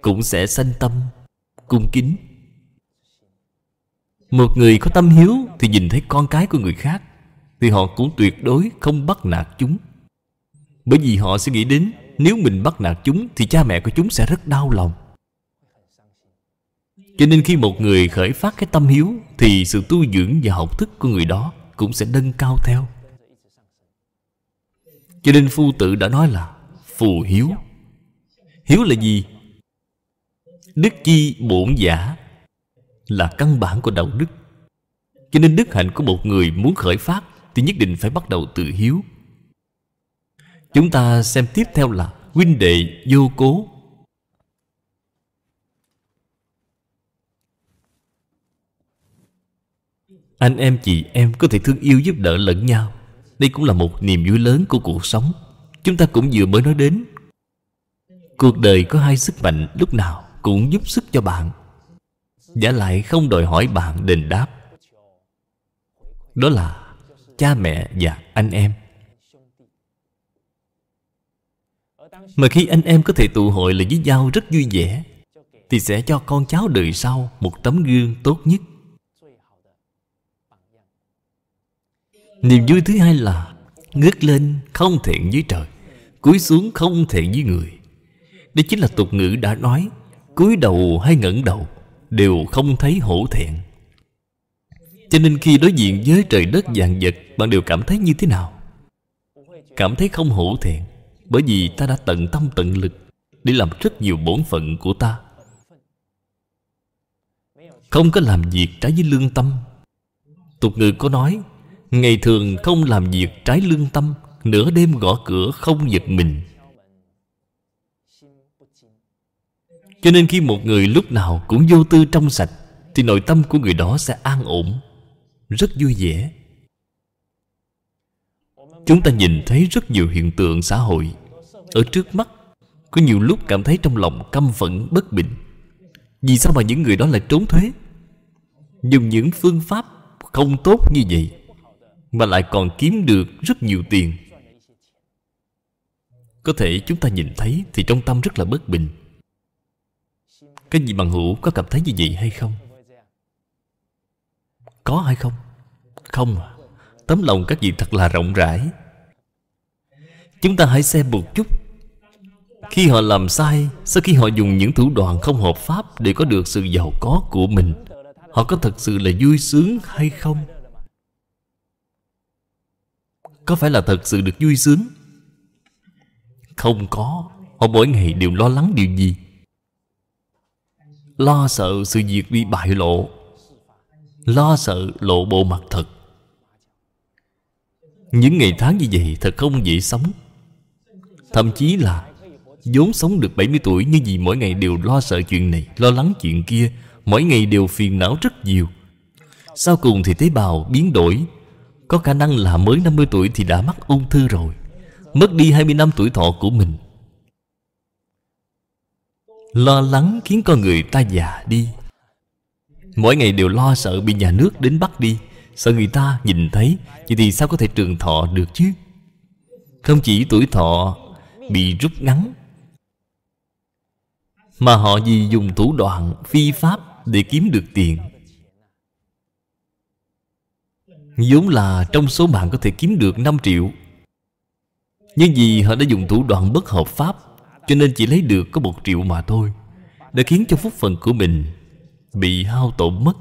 Cũng sẽ sanh tâm, Cung kính. Một người có tâm hiếu Thì nhìn thấy con cái của người khác, Thì họ cũng tuyệt đối không bắt nạt chúng. Bởi vì họ sẽ nghĩ đến, Nếu mình bắt nạt chúng Thì cha mẹ của chúng sẽ rất đau lòng. Cho nên khi một người khởi phát cái tâm hiếu, Thì sự tu dưỡng và học thức của người đó Cũng sẽ nâng cao theo. Cho nên phu tử đã nói là Phù hiếu. Hiếu là gì? Đức chi bổn giả Là căn bản của đạo đức. Cho nên đức hạnh của một người muốn khởi phát Thì nhất định phải bắt đầu từ hiếu. Chúng ta xem tiếp theo là Huynh đệ vô cố. Anh em chị em có thể thương yêu giúp đỡ lẫn nhau. Đây cũng là một niềm vui lớn của cuộc sống. Chúng ta cũng vừa mới nói đến. Cuộc đời có hai sức mạnh lúc nào cũng giúp sức cho bạn. Giả lại không đòi hỏi bạn đền đáp. Đó là cha mẹ và anh em. Mà khi anh em có thể tụ hội lại với nhau rất vui vẻ, Thì sẽ cho con cháu đời sau một tấm gương tốt nhất. Niềm vui thứ hai là Ngước lên không thiện với trời, Cúi xuống không thiện với người. Đây chính là tục ngữ đã nói, cúi đầu hay ngẩng đầu Đều không thấy hổ thẹn. Cho nên khi đối diện với trời đất vạn vật, Bạn đều cảm thấy như thế nào? Cảm thấy không hổ thẹn, Bởi vì ta đã tận tâm tận lực Để làm rất nhiều bổn phận của ta. Không có làm việc trái với lương tâm. Tục ngữ có nói Ngày thường không làm việc trái lương tâm, Nửa đêm gõ cửa không giật mình. Cho nên khi một người lúc nào cũng vô tư trong sạch, Thì nội tâm của người đó sẽ an ổn. Rất vui vẻ. Chúng ta nhìn thấy rất nhiều hiện tượng xã hội. Ở trước mắt, Có nhiều lúc cảm thấy trong lòng căm phẫn, bất bình. Vì sao mà những người đó lại trốn thuế? Dùng những phương pháp không tốt như vậy mà lại còn kiếm được rất nhiều tiền. Có thể chúng ta nhìn thấy thì trong tâm rất là bất bình. Cái gì bằng hữu, có cảm thấy như vậy hay không? Có hay không? Không à. Tấm lòng các vị thật là rộng rãi. Chúng ta hãy xem một chút. Khi họ làm sai, sau khi họ dùng những thủ đoạn không hợp pháp để có được sự giàu có của mình, họ có thật sự là vui sướng hay không? Có phải là thật sự được vui sướng? Không có. Họ mỗi ngày đều lo lắng điều gì? Lo sợ sự việc bị bại lộ. Lo sợ lộ bộ mặt thật. Những ngày tháng như vậy thật không dễ sống. Thậm chí là vốn sống được 70 tuổi, Nhưng vì mỗi ngày đều lo sợ chuyện này, Lo lắng chuyện kia, Mỗi ngày đều phiền não rất nhiều. Sau cùng thì tế bào biến đổi có khả năng là mới 50 tuổi thì đã mắc ung thư rồi. Mất đi 20 năm tuổi thọ của mình. Lo lắng khiến con người ta già đi. Mỗi ngày đều lo sợ bị nhà nước đến bắt đi. Sợ người ta nhìn thấy. Vậy thì sao có thể trường thọ được chứ? Không chỉ tuổi thọ bị rút ngắn, mà họ vì dùng thủ đoạn phi pháp để kiếm được tiền vốn là trong số bạn có thể kiếm được 5 triệu. Nhưng vì họ đã dùng thủ đoạn bất hợp pháp, cho nên chỉ lấy được có một triệu mà thôi, đã khiến cho phúc phần của mình bị hao tổn mất.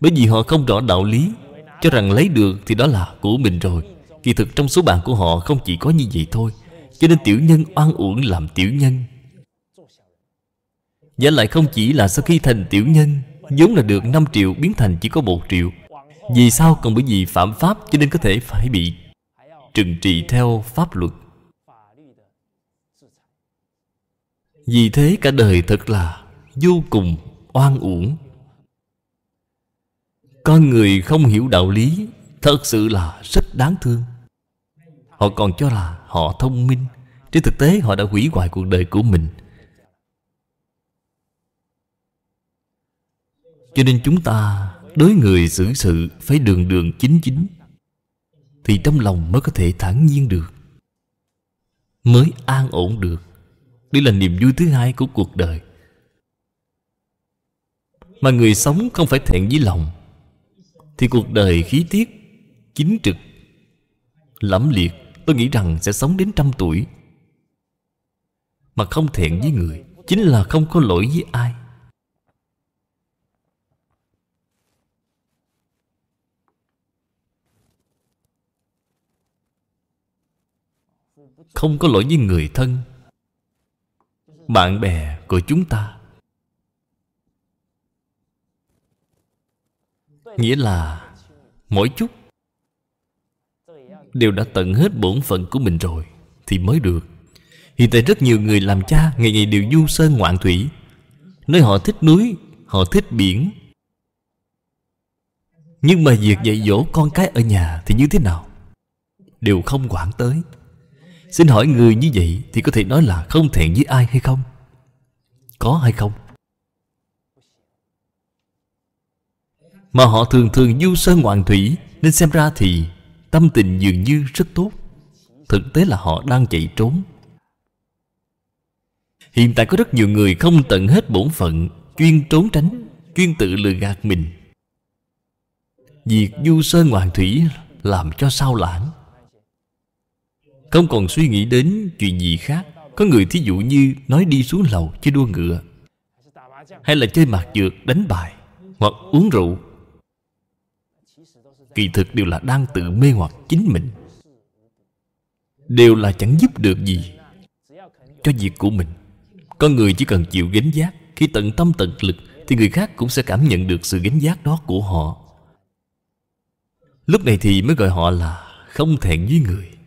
Bởi vì họ không rõ đạo lý, cho rằng lấy được thì đó là của mình rồi. Kỳ thực trong số bạn của họ không chỉ có như vậy thôi, cho nên tiểu nhân oan uổng làm tiểu nhân. Và lại không chỉ là sau khi thành tiểu nhân, vốn là được 5 triệu biến thành chỉ có 1 triệu vì sao còn bởi vì phạm pháp cho nên có thể phải bị trừng trị theo pháp luật? Vì thế cả đời thật là vô cùng oan uổng. Con người không hiểu đạo lý, Thật sự là rất đáng thương. Họ còn cho là họ thông minh, Trên thực tế họ đã hủy hoại cuộc đời của mình. Cho nên chúng ta đối người xử sự phải đường đường chính chính, Thì trong lòng mới có thể thản nhiên được, Mới an ổn được. Đây là niềm vui thứ hai của cuộc đời. Mà người sống không phải thẹn với lòng, Thì cuộc đời khí tiết, Chính trực, Lẫm liệt, Tôi nghĩ rằng sẽ sống đến trăm tuổi. Mà không thẹn với người, Chính là không có lỗi với ai. Không có lỗi với người thân, Bạn bè của chúng ta. Nghĩa là Mỗi chút Đều đã tận hết bổn phận của mình rồi Thì mới được. Hiện tại rất nhiều người làm cha, Ngày ngày đều du sơn ngoạn thủy, Nơi họ thích núi, Họ thích biển. Nhưng mà việc dạy dỗ con cái ở nhà Thì như thế nào? Đều không quản tới. Xin hỏi người như vậy Thì có thể nói là không thẹn với ai hay không? Có hay không? Mà họ thường thường du sơn ngoạn thủy, Nên xem ra thì Tâm tình dường như rất tốt. Thực tế là họ đang chạy trốn. Hiện tại có rất nhiều người không tận hết bổn phận, Chuyên trốn tránh, Chuyên tự lừa gạt mình. Việc du sơn ngoạn thủy Làm cho sao lãng? Không còn suy nghĩ đến chuyện gì khác. Có người thí dụ như Nói đi xuống lầu chơi đua ngựa, Hay là chơi mạc dược, đánh bài, Hoặc uống rượu. Kỳ thực đều là đang tự mê hoặc chính mình. Đều là chẳng giúp được gì cho việc của mình. Con người chỉ cần chịu gánh giác, khi tận tâm tận lực, thì người khác cũng sẽ cảm nhận được sự gánh giác đó của họ. Lúc này thì mới gọi họ là không thẹn với người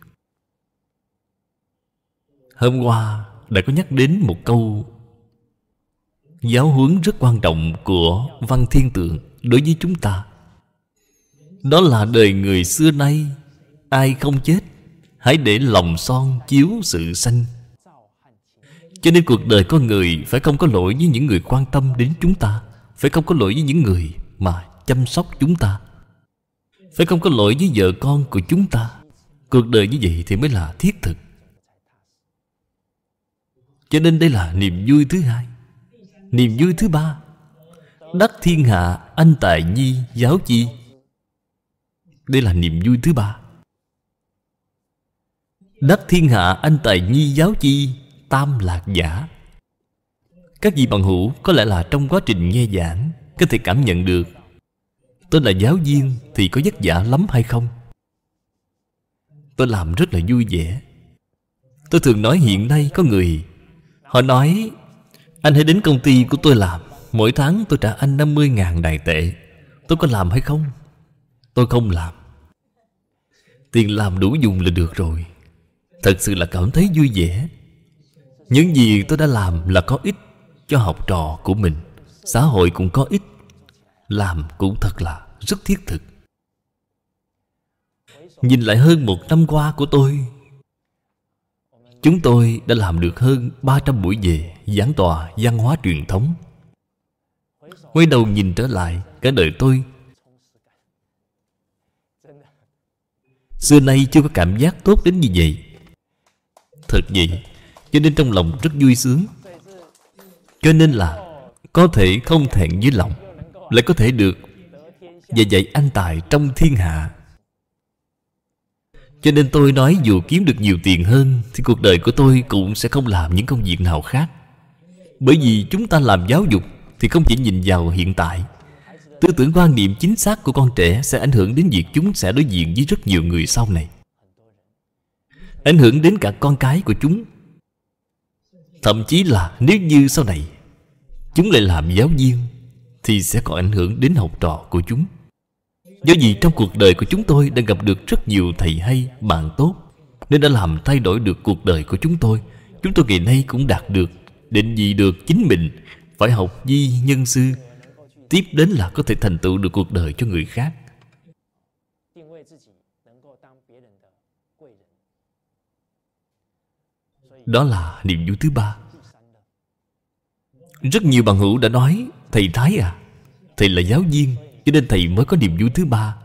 hôm qua đã có nhắc đến một câu giáo huấn rất quan trọng của văn thiên tượng đối với chúng ta. Đó là đời người xưa nay, Ai không chết, Hãy để lòng son chiếu sự sanh. Cho nên cuộc đời con người Phải không có lỗi với những người quan tâm đến chúng ta, Phải không có lỗi với những người Mà chăm sóc chúng ta, Phải không có lỗi với vợ con của chúng ta. Cuộc đời như vậy thì mới là thiết thực. Cho nên đây là niềm vui thứ hai. Niềm vui thứ ba. Đắc thiên hạ, anh tài nhi, giáo chi. Đây là niềm vui thứ ba. Đắc thiên hạ, anh tài nhi, giáo chi, Tam lạc giả. Các vị bằng hữu có lẽ là trong quá trình nghe giảng, Có thể cảm nhận được Tôi là giáo viên thì có vất vả lắm hay không? Tôi làm rất là vui vẻ. Tôi thường nói hiện nay có người Họ nói, Anh hãy đến công ty của tôi làm. Mỗi tháng tôi trả anh 50.000 đài tệ. Tôi có làm hay không? Tôi không làm. Tiền làm đủ dùng là được rồi. Thật sự là cảm thấy vui vẻ. Những gì tôi đã làm là có ích Cho học trò của mình. Xã hội cũng có ích. Làm cũng thật là rất thiết thực. Nhìn lại hơn một năm qua của tôi Chúng tôi đã làm được hơn 300 buổi về giảng tòa văn hóa truyền thống. Quay đầu nhìn trở lại, Cả đời tôi Xưa nay chưa có cảm giác tốt đến như vậy. Thật vậy, cho nên trong lòng rất vui sướng. Cho nên là có thể không thẹn với lòng, lại có thể được và dạy anh tài trong thiên hạ cho nên tôi nói dù kiếm được nhiều tiền hơn, Thì cuộc đời của tôi cũng sẽ không làm những công việc nào khác. Bởi vì chúng ta làm giáo dục Thì không chỉ nhìn vào hiện tại. Tư tưởng quan niệm chính xác của con trẻ Sẽ ảnh hưởng đến việc chúng sẽ đối diện với rất nhiều người sau này. Ảnh hưởng đến cả con cái của chúng. Thậm chí là nếu như sau này Chúng lại làm giáo viên, Thì sẽ còn ảnh hưởng đến học trò của chúng. Do vì trong cuộc đời của chúng tôi đã gặp được rất nhiều thầy hay, bạn tốt Nên đã làm thay đổi được cuộc đời của chúng tôi. Chúng tôi ngày nay cũng đạt được Định vị được chính mình Phải học di nhân sư. Tiếp đến là có thể thành tựu được cuộc đời cho người khác. Đó là niềm vui thứ ba. Rất nhiều bạn hữu đã nói Thầy Thái à Thầy là giáo viên cho nên thầy mới có niềm vui thứ ba.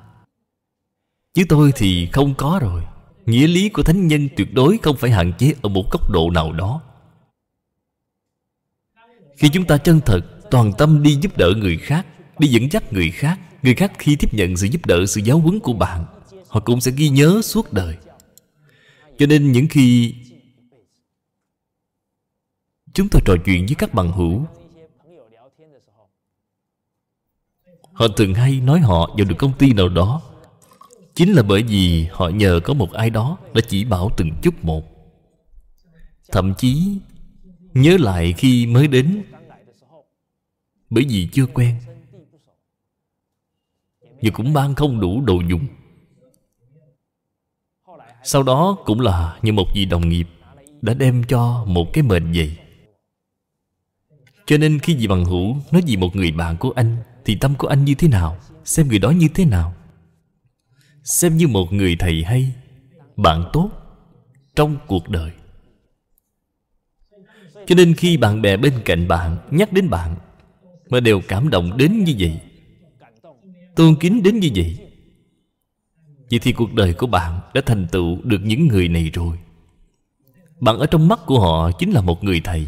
Chứ tôi thì không có rồi. Nghĩa lý của thánh nhân tuyệt đối không phải hạn chế ở một góc độ nào đó. Khi chúng ta chân thật Toàn tâm đi giúp đỡ người khác Đi dẫn dắt người khác Người khác khi tiếp nhận sự giúp đỡ, sự giáo huấn của bạn Họ cũng sẽ ghi nhớ suốt đời. Cho nên những khi Chúng ta trò chuyện với các bằng hữu Họ thường hay nói họ vào được công ty nào đó. Chính là bởi vì họ nhờ có một ai đó Đã chỉ bảo từng chút một. Thậm chí, Nhớ lại khi mới đến, Bởi vì chưa quen. Và cũng mang không đủ đồ dùng. Sau đó cũng là như một vị đồng nghiệp Đã đem cho một cái mền vậy cho nên khi vị bằng hữu nói gì một người bạn của anh thì tâm của anh như thế nào? Xem người đó như thế nào? Xem như một người thầy hay, Bạn tốt Trong cuộc đời. Cho nên khi bạn bè bên cạnh bạn, Nhắc đến bạn Mà đều cảm động đến như vậy, Tôn kính đến như vậy Vậy thì cuộc đời của bạn Đã thành tựu được những người này rồi. Bạn ở trong mắt của họ Chính là một người thầy.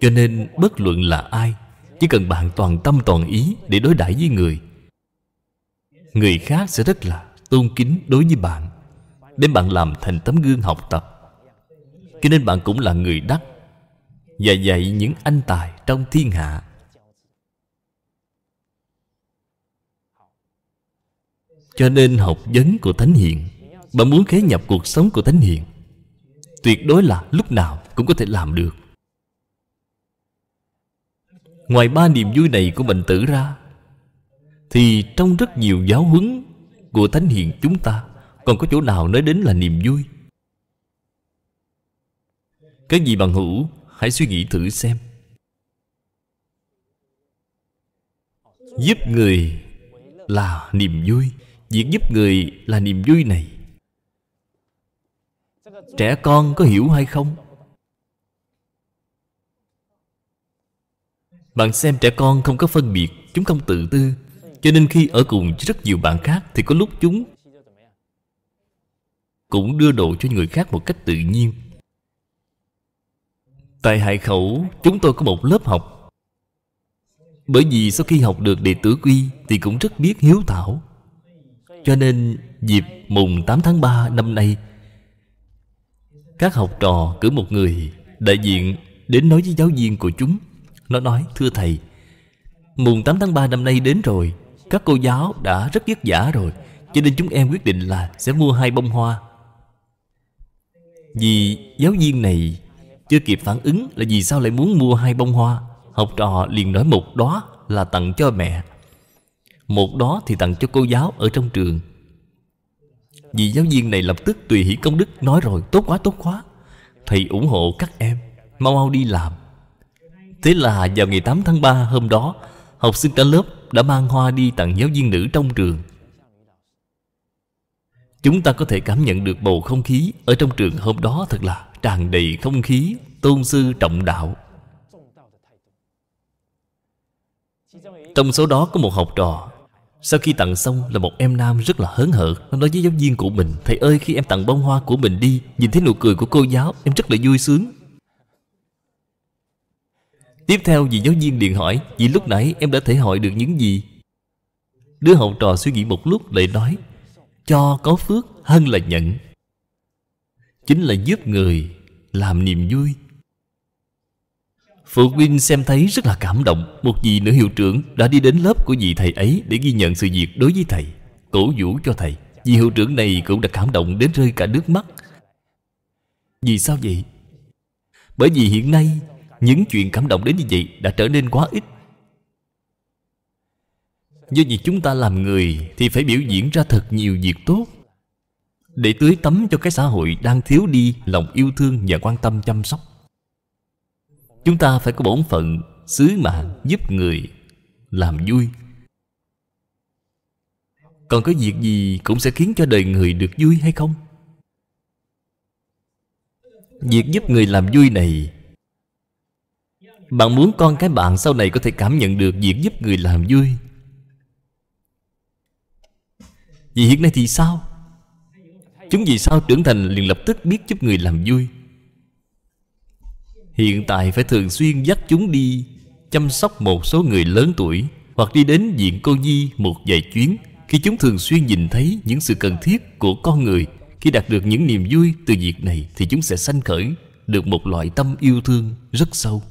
Cho nên bất luận là ai chỉ cần bạn toàn tâm toàn ý Để đối đãi với người. Người khác sẽ rất là tôn kính đối với bạn, Để bạn làm thành tấm gương học tập. Cho nên bạn cũng là người đắc Và dạy những anh tài trong thiên hạ. Cho nên học vấn của Thánh Hiền, Bạn muốn khế nhập cuộc sống của Thánh Hiền, Tuyệt đối là lúc nào cũng có thể làm được. Ngoài ba niềm vui này của bệnh tử ra, Thì trong rất nhiều giáo huấn Của Thánh Hiền chúng ta, Còn có chỗ nào nói đến là niềm vui? Cái gì bằng hữu? Hãy suy nghĩ thử xem. Giúp người là niềm vui. Việc giúp người là niềm vui này, Trẻ con có hiểu hay không? Bạn xem trẻ con không có phân biệt, Chúng không tự tư. Cho nên khi ở cùng với rất nhiều bạn khác Thì có lúc chúng Cũng đưa đồ cho người khác một cách tự nhiên. Tại Hải Khẩu, Chúng tôi có một lớp học. Bởi vì sau khi học được đệ tử quy Thì cũng rất biết hiếu thảo. Cho nên dịp mùng 8 tháng 3 năm nay, Các học trò cử một người Đại diện đến nói với giáo viên của chúng nó nói, thưa thầy, Mùng 8 tháng 3 năm nay đến rồi. Các cô giáo đã rất vất vả rồi, Cho nên chúng em quyết định là sẽ mua hai bông hoa. Vì giáo viên này Chưa kịp phản ứng là vì sao lại muốn mua hai bông hoa. Học trò liền nói một đó là tặng cho mẹ, Một đó thì tặng cho cô giáo ở trong trường. Vì giáo viên này lập tức tùy hỷ công đức Nói rồi, tốt quá tốt quá, Thầy ủng hộ các em, Mau mau đi làm. Thế là vào ngày 8 tháng 3 hôm đó, Học sinh cả lớp đã mang hoa đi tặng giáo viên nữ trong trường. Chúng ta có thể cảm nhận được bầu không khí Ở trong trường hôm đó thật là tràn đầy không khí Tôn sư trọng đạo. Trong số đó có một học trò. Sau khi tặng xong là một em nam rất là hớn hở. Nó nói với giáo viên của mình, Thầy ơi, khi em tặng bông hoa của mình đi, Nhìn thấy nụ cười của cô giáo, Em rất là vui sướng. Tiếp theo, vị giáo viên liền hỏi, Vì lúc nãy em đã thể hỏi được những gì? Đứa học trò suy nghĩ một lúc lại nói, Cho có phước, hơn là nhận. Chính là giúp người Làm niềm vui. Phụ huynh xem thấy rất là cảm động. Một vị nữ hiệu trưởng đã đi đến lớp của vị thầy ấy Để ghi nhận sự việc đối với thầy, Cổ vũ cho thầy. Vị hiệu trưởng này cũng đã cảm động đến rơi cả nước mắt. Vì sao vậy? Bởi vì hiện nay những chuyện cảm động đến như vậy đã trở nên quá ít. Do vì chúng ta làm người Thì phải biểu diễn ra thật nhiều việc tốt. Để tưới tắm cho cái xã hội đang thiếu đi Lòng yêu thương và quan tâm chăm sóc. Chúng ta phải có bổn phận Sứ mạng giúp người Làm vui. Còn có việc gì cũng sẽ khiến cho đời người được vui hay không? Việc giúp người làm vui này bạn muốn con cái bạn sau này có thể cảm nhận được việc giúp người làm vui. Vì hiện nay thì sao? Chúng vì sao trưởng thành liền lập tức biết giúp người làm vui? Hiện tại phải thường xuyên dắt chúng đi Chăm sóc một số người lớn tuổi Hoặc đi đến viện cô nhi một vài chuyến Khi chúng thường xuyên nhìn thấy những sự cần thiết của con người. Khi đạt được những niềm vui từ việc này Thì chúng sẽ sanh khởi được một loại tâm yêu thương rất sâu.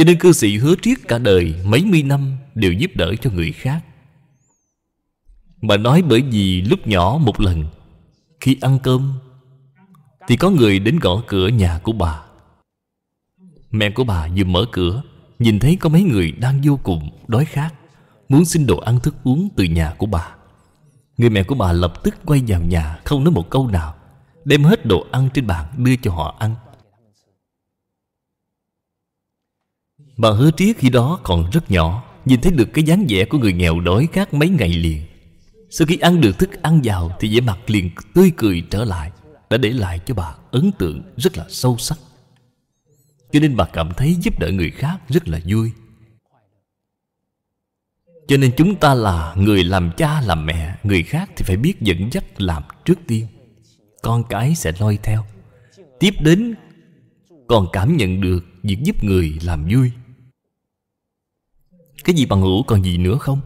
Cho nên cư sĩ hứa triết cả đời mấy mươi năm đều giúp đỡ cho người khác. Bà nói bởi vì lúc nhỏ một lần, Khi ăn cơm, thì có người đến gõ cửa nhà của bà. Mẹ của bà vừa mở cửa, Nhìn thấy có mấy người đang vô cùng đói khát, Muốn xin đồ ăn thức uống từ nhà của bà. Người mẹ của bà lập tức quay vào nhà, Không nói một câu nào, Đem hết đồ ăn trên bàn đưa cho họ ăn. Bà hứa triết khi đó còn rất nhỏ, Nhìn thấy được cái dáng vẻ của người nghèo đói khát mấy ngày liền. Sau khi ăn được thức ăn vào Thì vẻ mặt liền tươi cười trở lại, đã để lại cho bà ấn tượng rất là sâu sắc. Cho nên bà cảm thấy giúp đỡ người khác rất là vui. Cho nên chúng ta là người làm cha làm mẹ, người khác thì phải biết dẫn dắt làm trước tiên. Con cái sẽ noi theo. Tiếp đến, còn cảm nhận được việc giúp người làm vui cái gì bằng hữu còn gì nữa không?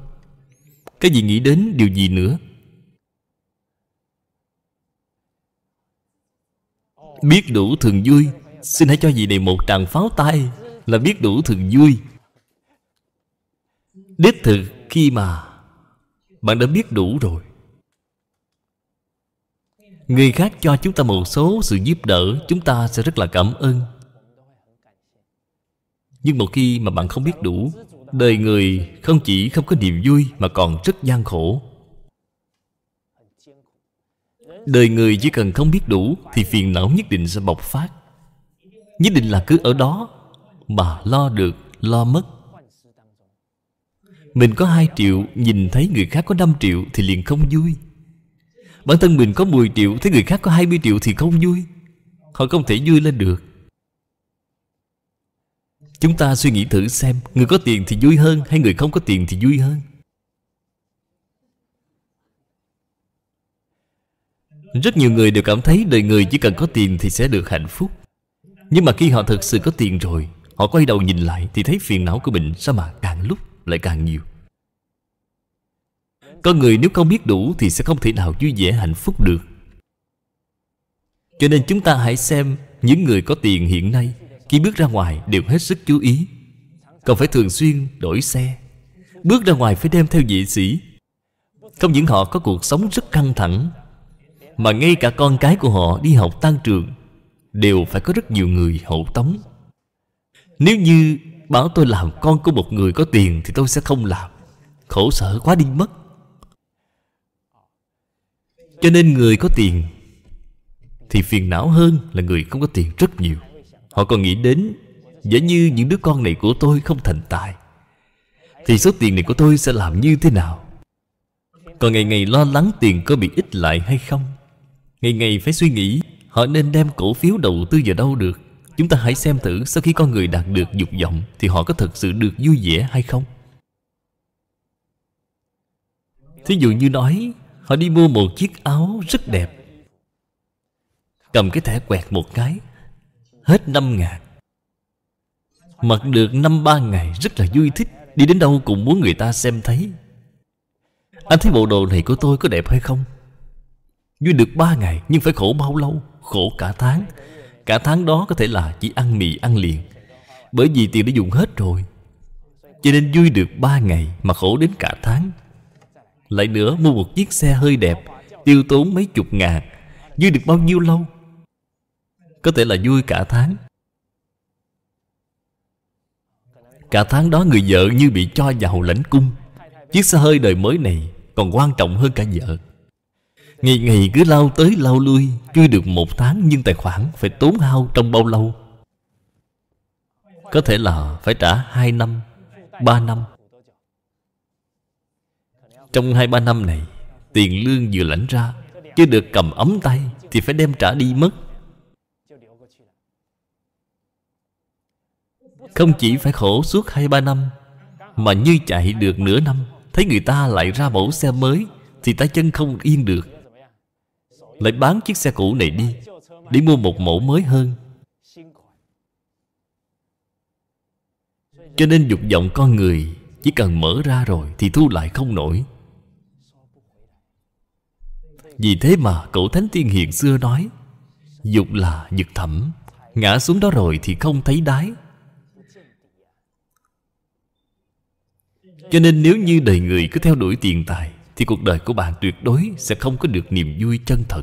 Cái gì nghĩ đến điều gì nữa? Biết đủ thường vui, Xin hãy cho vị này một tràng pháo tay Là biết đủ thường vui. Đích thực khi mà Bạn đã biết đủ rồi. Người khác cho chúng ta một số sự giúp đỡ, Chúng ta sẽ rất là cảm ơn. Nhưng một khi mà bạn không biết đủ Đời người không chỉ không có niềm vui Mà còn rất gian khổ. Đời người chỉ cần không biết đủ Thì phiền não nhất định sẽ bộc phát. Nhất định là cứ ở đó Mà lo được, lo mất. Mình có 2 triệu Nhìn thấy người khác có 5 triệu Thì liền không vui. Bản thân mình có 10 triệu Thấy người khác có 20 triệu thì không vui. Họ không thể vui lên được. Chúng ta suy nghĩ thử xem, Người có tiền thì vui hơn Hay người không có tiền thì vui hơn? Rất nhiều người đều cảm thấy đời người chỉ cần có tiền thì sẽ được hạnh phúc. Nhưng mà khi họ thực sự có tiền rồi, Họ quay đầu nhìn lại thì thấy phiền não của mình sao mà càng lúc lại càng nhiều. Con người nếu không biết đủ thì sẽ không thể nào vui vẻ hạnh phúc được. Cho nên chúng ta hãy xem những người có tiền hiện nay khi bước ra ngoài, đều hết sức chú ý. Còn phải thường xuyên đổi xe. Bước ra ngoài phải đem theo vệ sĩ. Không những họ có cuộc sống rất căng thẳng, mà ngay cả con cái của họ đi học tan trường đều phải có rất nhiều người hậu tống. Nếu như bảo tôi làm con của một người có tiền thì tôi sẽ không làm. Khổ sở quá đi mất. Cho nên người có tiền thì phiền não hơn là người không có tiền rất nhiều họ còn nghĩ đến, giả như những đứa con này của tôi không thành tài, thì số tiền này của tôi sẽ làm như thế nào? Còn ngày ngày lo lắng tiền có bị ít lại hay không? Ngày ngày phải suy nghĩ, Họ nên đem cổ phiếu đầu tư vào đâu được? Chúng ta hãy xem thử Sau khi con người đạt được dục vọng Thì họ có thật sự được vui vẻ hay không? Thí dụ như nói, họ đi mua một chiếc áo rất đẹp, cầm cái thẻ quẹt một cái hết năm ngàn. Mặc được năm ba ngày, rất là vui thích. Đi đến đâu cũng muốn người ta xem thấy. Anh thấy bộ đồ này của tôi có đẹp hay không? Vui được ba ngày, nhưng phải khổ bao lâu? Khổ cả tháng. Cả tháng đó có thể là chỉ ăn mì, ăn liền. Bởi vì tiền đã dùng hết rồi. Cho nên vui được ba ngày mà khổ đến cả tháng. Lại nữa, mua một chiếc xe hơi đẹp, tiêu tốn mấy chục ngàn. Vui được bao nhiêu lâu? Có thể là vui cả tháng. Cả tháng đó người vợ như bị cho vào lãnh cung. Chiếc xe hơi đời mới này Còn quan trọng hơn cả vợ. Ngày ngày cứ lao tới lao lui, Chưa được một tháng nhưng tài khoản Phải tốn hao trong bao lâu? Có thể là phải trả hai năm, ba năm. Trong hai, ba năm này, Tiền lương vừa lãnh ra, Chưa được cầm ấm tay Thì phải đem trả đi mất. Không chỉ phải khổ suốt hai ba năm, Mà như chạy được nửa năm, Thấy người ta lại ra mẫu xe mới, Thì tay chân không yên được. Lại bán chiếc xe cũ này đi Để mua một mẫu mới hơn. Cho nên dục vọng con người Chỉ cần mở ra rồi Thì thu lại không nổi. Vì thế mà cậu Thánh Tiên Hiền xưa nói, Dục là vực thẩm Ngã xuống đó rồi thì không thấy đáy. Cho nên nếu như đời người cứ theo đuổi tiền tài, Thì cuộc đời của bạn tuyệt đối sẽ không có được niềm vui chân thật.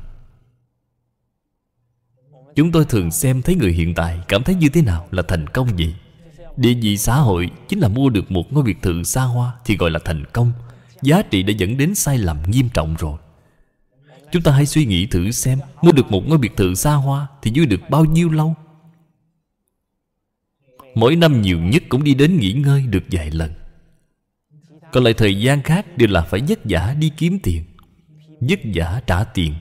Chúng tôi thường xem thấy người hiện tại Cảm thấy như thế nào là thành công gì Địa vị xã hội chính là mua được một ngôi biệt thự xa hoa Thì gọi là thành công. Giá trị đã dẫn đến sai lầm nghiêm trọng rồi. Chúng ta hãy suy nghĩ thử xem, Mua được một ngôi biệt thự xa hoa Thì vui được bao nhiêu lâu? Mỗi năm nhiều nhất cũng đi đến nghỉ ngơi được vài lần còn lại thời gian khác đều là phải vất vả đi kiếm tiền, vất vả trả tiền.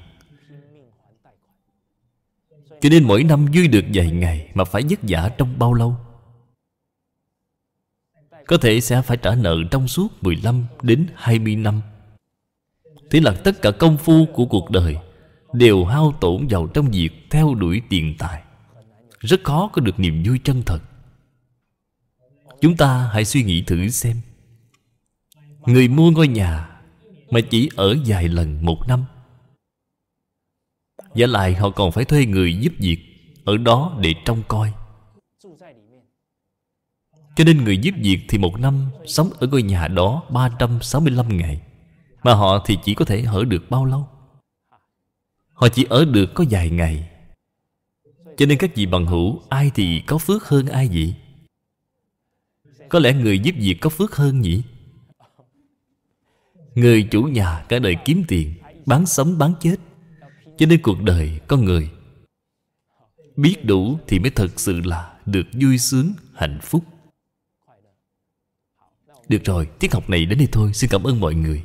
Cho nên mỗi năm vui được vài ngày Mà phải vất vả trong bao lâu? Có thể sẽ phải trả nợ trong suốt 15 đến 20 năm. Thế là tất cả công phu của cuộc đời Đều hao tổn vào trong việc theo đuổi tiền tài. Rất khó có được niềm vui chân thật. Chúng ta hãy suy nghĩ thử xem Người mua ngôi nhà Mà chỉ ở vài lần một năm. Giả lại họ còn phải thuê người giúp việc Ở đó để trông coi. Cho nên người giúp việc thì một năm Sống ở ngôi nhà đó 365 ngày, Mà họ thì chỉ có thể ở được bao lâu? Họ chỉ ở được có vài ngày. Cho nên các vị bằng hữu, Ai thì có phước hơn ai vậy? Có lẽ người giúp việc có phước hơn nhỉ? Người chủ nhà cả đời kiếm tiền Bán sống bán chết. Cho nên cuộc đời con người Biết đủ thì mới thật sự là Được vui sướng, hạnh phúc. Được rồi, tiết học này đến đây thôi. Xin cảm ơn mọi người.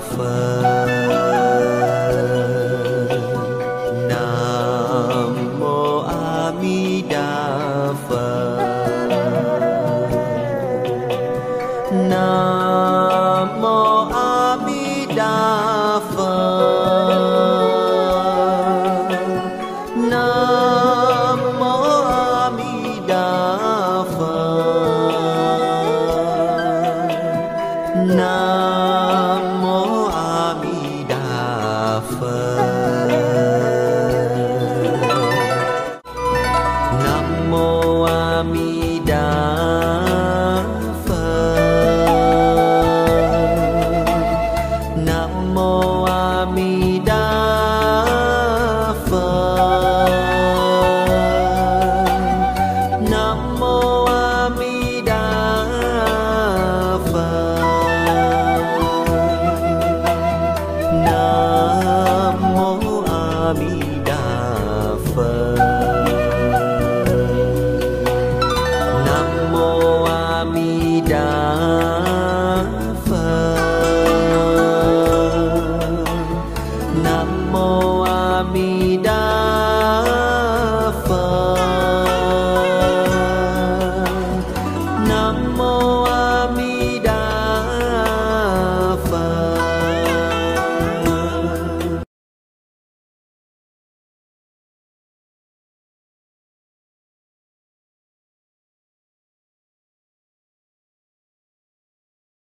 suffer